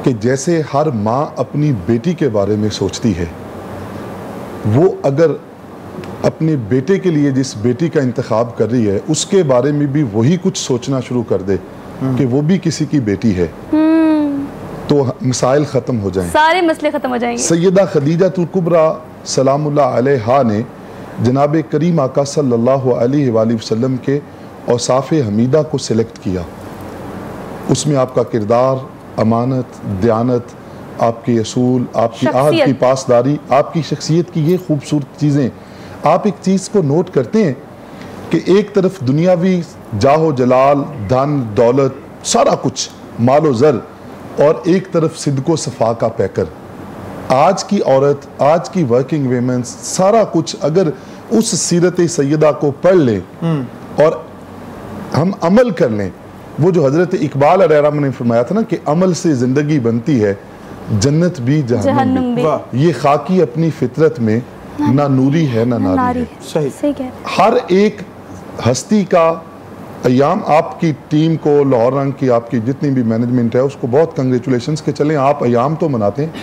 Speaker 9: कि जैसे हर माँ अपनी बेटी के बारे में सोचती है वो अगर अपने बेटे के लिए जिस बेटी का इंतखब कर रही है उसके बारे में भी वही कुछ सोचना शुरू कर दे कि वो भी किसी की बेटी है। तो मिसाइल ख़त्म हो जाएँ
Speaker 1: सारे मसले ख़त्म हो जाएँगे।
Speaker 9: सैदा खदीजा तुलकुबरा सलाम ने जनाब करीम आका सल्लल्लाहु अलैहि वसल्लम के औसाफ हमीदा को सिलेक्ट किया। उसमें आपका किरदार अमानत दयानत आपके असूल आपकी आहद की पासदारी आपकी शख्सियत की ये खूबसूरत चीज़ें। आप एक चीज़ को नोट करते हैं कि एक तरफ़ दुनियावी जाहो जलाल धन दौलत सारा कुछ मालो ज़र और एक तरफ़ सिद्को सफ़ा का पैकर। आज की औरत आज की वर्किंग वेमेंस सारा कुछ अगर उस सीरत सैदा को पढ़ लें हम्म। और हम अमल कर लें वो जो हज़रत इकबाल अलैहिस्सलाम ने फरमाया था ना कि अमल से ज़िंदगी बनती है जन्नत भी जहन्नम भी। ये खाकी अपनी फितरत में ना नूरी है ना नारी, नारी है। सही। हर एक हस्ती का अयाम आपकी टीम को लाहौर रंग की आपकी जितनी भी मैनेजमेंट है उसको बहुत कंग्रेचुलेशन के चलें। आप अयाम तो मनाते हैं।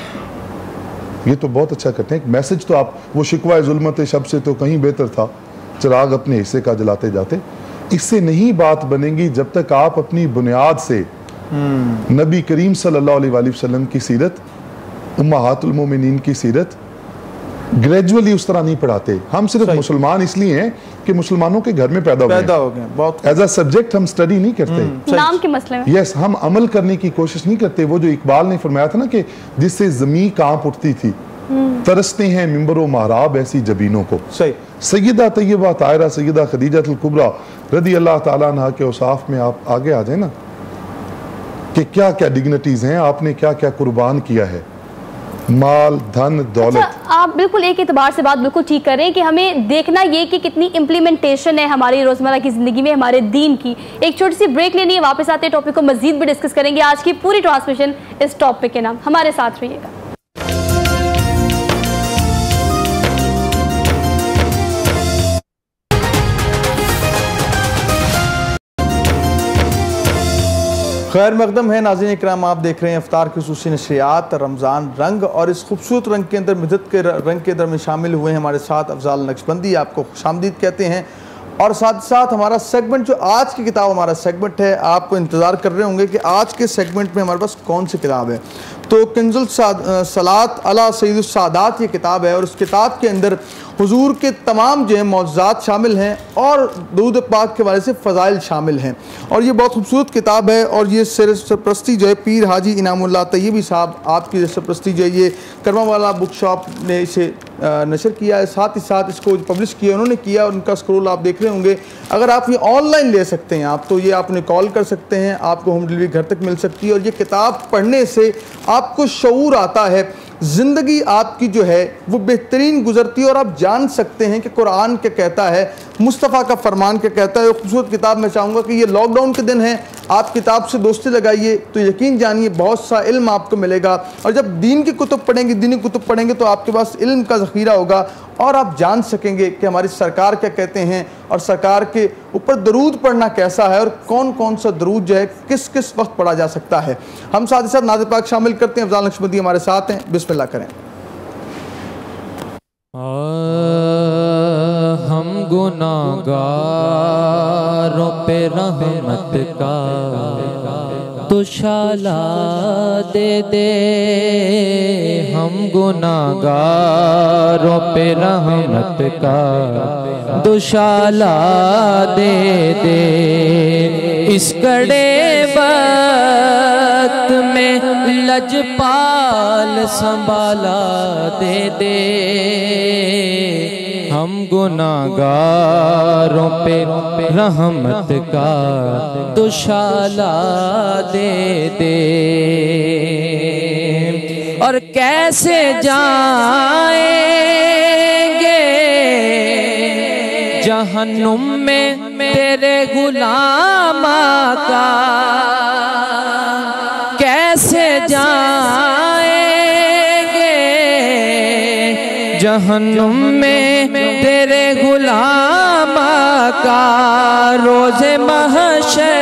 Speaker 9: ये तो बहुत अच्छा करते हैं। मैसेज तो आप वो शिकवा जुलमत शब से तो कहीं बेहतर था। चिराग अपने हिस्से का जलाते जाते। इससे नहीं बात बनेगी जब तक आप अपनी बुनियाद से हम्म। नबी करीम सल्लल्लाहु अलैहि वसल्लम की सीरत उम्मातुलमोमिनीन की सीरत ग्रेजुअली उस तरह नहीं पढ़ाते। हम सिर्फ़ मुसलमान इसलिए हैं कि मुसलमानों के घर में पैदा, पैदा हो गए बहुत एज अ सब्जेक्ट हम स्टडी नहीं करते। हम्म,
Speaker 1: नाम के मसले में।
Speaker 9: यस हम अमल करने की कोशिश नहीं करते। वो जो इकबाल ने फरमाया था ना कि जिससे जमी काँप उठती थी हम्म। तरसते हैं मिम्बर महाराब ऐसी जबीनों को। सही। सैदा तय्यबा तायरा सैदा खदीजा कुबरा रदी अल्लाह तला के उसाफ में आप आगे आ जाए ना कि क्या क्या डिग्निटीज हैं आपने क्या क्या कुर्बान किया है। माल धन दौलत।
Speaker 1: अच्छा, आप बिल्कुल एक एतबार से बात बिल्कुल ठीक कर रहे हैं कि हमें देखना ये कि कितनी इम्प्लीमेंटेशन है हमारी रोज़मर्रा की ज़िंदगी में हमारे दीन की। एक छोटी सी ब्रेक लेनी है वापस आते टॉपिक को मजीद भी डिस्कस करेंगे। आज की पूरी ट्रांसमिशन इस टॉपिक के नाम। हमारे साथ रहिएगा।
Speaker 2: खैर मकदम है नाजिन कराम आप देख रहे हैं अफ्तार की खसूसी नशरियात रमज़ान रंग और इस खूबसूरत रंग के अंदर मिदत के रंग के अंदर में शामिल हुए हैं हमारे साथ अफजाल नक्शबंदी, आपको खुश कहते हैं। और साथ साथ हमारा सेगमेंट जो आज की किताब, हमारा सेगमेंट है, आपको इंतज़ार कर रहे होंगे कि आज के सेगमेंट में हमारे पास कौन सी किताब है। तो कंजुल सलात अला सईदात ये किताब है और उस किताब के अंदर हुजूर के तमाम जो है मौजात शामिल हैं और दूध पाक के वाले से फ़जाइल शामिल हैं। और ये बहुत खूबसूरत किताब है और ये सर सरप्रस्ती जो है पीर हाजी इनामुल्ला तय्यबी साहब, आपकी सरप्रस्ती जो है ये करवा वाला बुक शॉप ने इसे नशर किया है। साथ ही साथ इसको पब्लिश किया उन्होंने किया और उनका स्क्रोल आप देख रहे होंगे। अगर आप ये ऑनलाइन ले सकते हैं आप तो ये आपने कॉल कर सकते हैं, आपको होम डिलीवरी घर तक मिल सकती है। और ये किताब पढ़ने से आपको शूर आता है। ज़िंदगी आपकी जो है, वो बेहतरीन गुजरती है और आप जान सकते हैं कि कुरान क्या कहता है, मुस्तफ़ा का फरमान क्या कहता है। खूबसूरत किताब मैं चाहूँगा कि ये लॉकडाउन के दिन है, आप किताब से दोस्ती लगाइए तो यकीन जानिए बहुत सा इल्म आपको मिलेगा। और जब दीन की कुतुब पढ़ेंगे, दीनी कुतुब पढ़ेंगे तो आपके पास इल्म का ज़ख़ीरा होगा और आप जान सकेंगे कि हमारी सरकार क्या कहते हैं और सरकार के ऊपर दरूद पढ़ना कैसा है और कौन कौन सा दरूद जो है किस किस वक्त पढ़ा जा सकता है। हम साथ ही साथ नाज पाक शामिल करते हैं। अफजाल नक्शबंदी हमारे साथ हैं। बिस्मिल्लाह करें।
Speaker 6: हम गुनागारों पे रहमत का दुशाला दे दे। हम गुनागारों पे रहमत का दुशाला दे दे। इस कड़े वक्त में लजपाल संभाला दे दे। हम गुनागारों पे रहमत का दुशाला दे दे। और कैसे जाएँगे? जहन्नुम में तेरे गुलाम का जहन्नुम में तेरे गुलाम का रोज़े महशर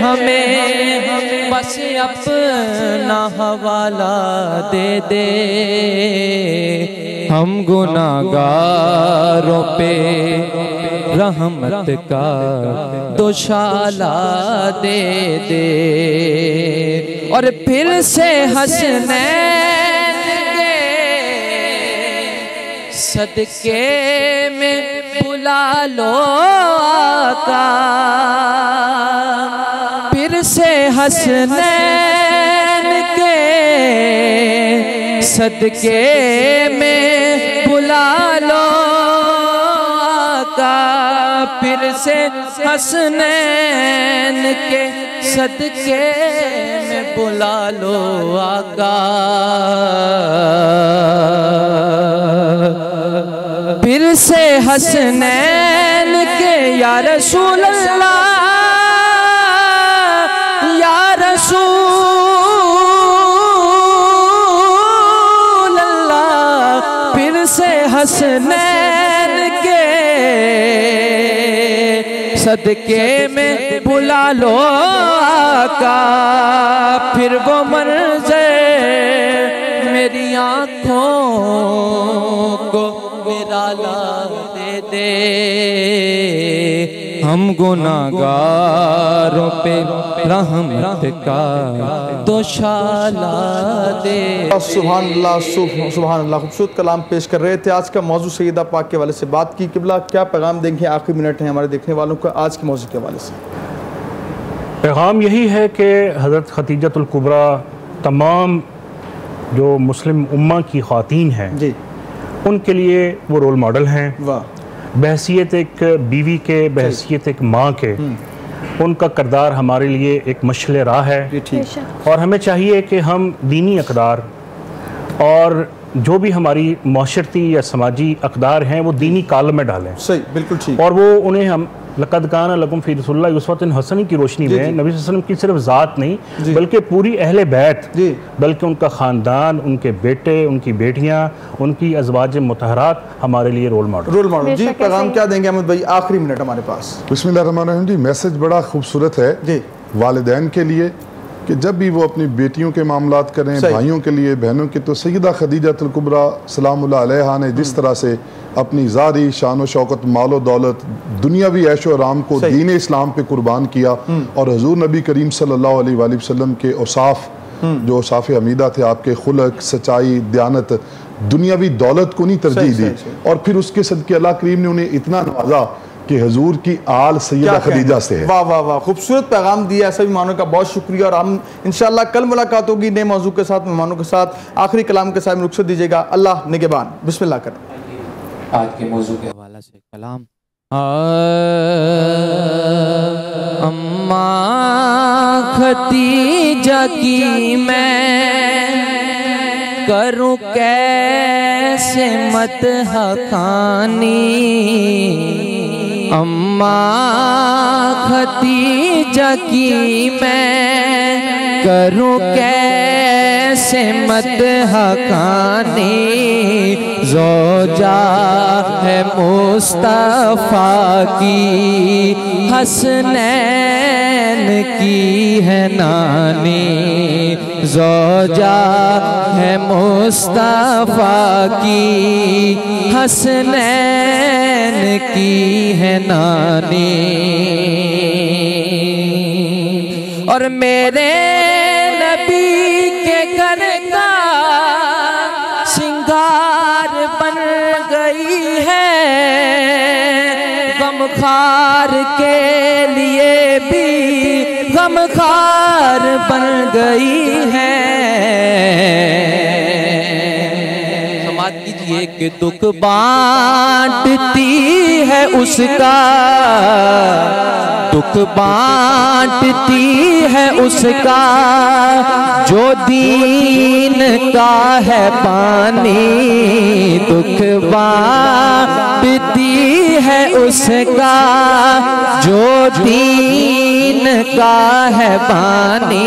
Speaker 6: हमें बस अपना हवाला दे दे। हम गुनागारों पे रहमत का दोशाला दे दे। और फिर से हंसने सदके में बुला लो आका। फिर से हंसनैन के सदके में बुला लो आका। फिर से हंसनैन के सदके में बुला लो आका। से हसनैन के या रसूल अल्लाह फिर से हसनैन के सदके में बुला लो आका, फिर वो मर मंजर मेरी आँखों को निराला दे दे। हम गुनागारों पे रहमत का दोशाला दे।
Speaker 2: सुबहान अल्लाह सुब- सुबहान अल्लाह खूबसूरत कलाम पेश कर रहे थे। आज का मौजू सईदा पाक के हवाले से बात की। किबला क्या पैगाम देंगे? आखिरी मिनट है हमारे देखने वालों का आज के मौजू के हवाले से।
Speaker 4: पैगाम यही है कि हज़रत खतीजतुल्कुबरा तमाम जो मुस्लिम उम्मा की ख़वातीन हैं
Speaker 2: जी।
Speaker 4: उनके लिए वो रोल मॉडल हैं।
Speaker 2: वाह।
Speaker 4: बहसीत एक बीवी के बहसीत एक माँ के। उनका करदार हमारे लिए एक मशल राह है। और हमें चाहिए कि हम दीनी अकदार और जो भी हमारी माशरती या समाजी अकदार हैं वो दीनी काल में डालें।
Speaker 2: सही बिल्कुल ठीक।
Speaker 4: और वो उन्हें हम लकद कान लकुम फ़ी रसूलुल्लाह उसवतन हसनी की रोशनी में नबी सल्लल्लाहु अलैहि वसल्लम की सिर्फ़ ज़ात नहीं बल्कि पूरी अहले बैत बल्कि उनका ख़ानदान उनके बेटे उनकी बेटियाँ उनकी अजवाज मतहरात हमारे लिए रोल मॉडल।
Speaker 2: Role model. जी पैगाम क्या देंगे अहमद भाई? आखिरी मिनट हमारे पास।
Speaker 9: बिस्मिल्लाहिर्रहमानिर्रहीम जी मैसेज बड़ा खूबसूरत है
Speaker 2: जी।
Speaker 9: वालदेन के लिए कि जब भी वो अपनी बेटियों के मामला करें। भाइयों के लिए बहनों के तो सैदा खदीजा तुलकुबरा सलाम ने जिस तरह से अपनी ज़ारी शान शौकत मालो दौलत दुनियावी ऐशो आराम को दीन इस्लाम पे कुर्बान किया। और हजूर नबी करीम अलैहि वसल्लम के औसाफ जो औसाफ हमीदा थे आपके खुलक सच्चाई दयानत दुनियावी दौलत को नहीं तरजीह दी। और फिर उसके सदके अल्लाह करीम ने उन्हें इतना नवाजा कि हजूर की आल सैदा खदीजा से
Speaker 2: वाह वाह वाह खूबसूरत पैगाम दिया सभी मेहमानों का बहुत शुक्रिया। और हम इंशाल्लाह कल मुलाकात होगी नए मौजू के साथ मेहमानों के साथ। आखिरी कलाम के साथ रुखसत दीजिएगा। अल्लाह निगेबान। बिस्मिल्लाह करें।
Speaker 6: आज के मौजू के हवाला से कलाम। अम्मा खतीजा की मैं करूँ कैसे मत हकानी अम्मा खतीजा की मैं करूँ कैसे मत हकानी? जोजा है मुस्तफ़ा की, हसनैन की है नानी। जोजा है मुस्तफ़ा की, हसनैन की है नानी। और मेरे गम गमखार के लिए भी गमखार बन गई है। कि दुख बांटती है उसका। दुख बांटती है उसका। जो दीन का है पानी, दुख बांटती है उसका। जो दीन का है पानी,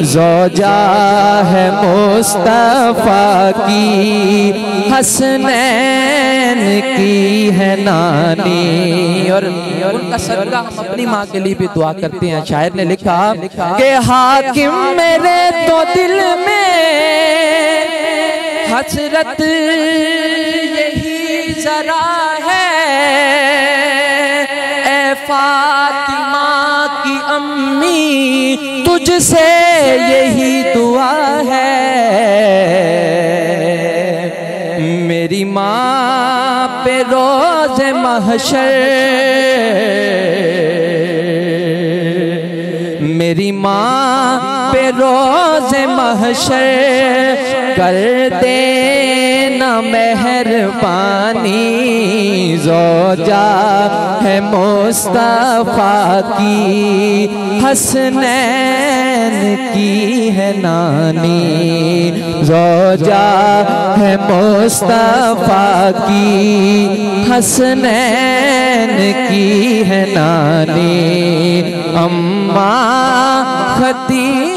Speaker 6: जोजा है मुस्तफ़ा की। हसनैन की है नानी। और उनका सदका हम अपनी माँ के लिए भी दुआ करते हैं। शायर ने लिखा के हाकिम मेरे तो दिल में हसरत यही जरा है। ए फातिमा की अम्मी, तुझसे यही दुआ है। मेरी माँ पे रोज महशर। मेरी माँ पे रोज महशर। कर देना मेहरबानी जोजा है मुस्तफ़ा की। हसनैन की है नानी, जोजा है मुस्तफ़ा की। हसनैन की है नानी, अम्मा खतीजा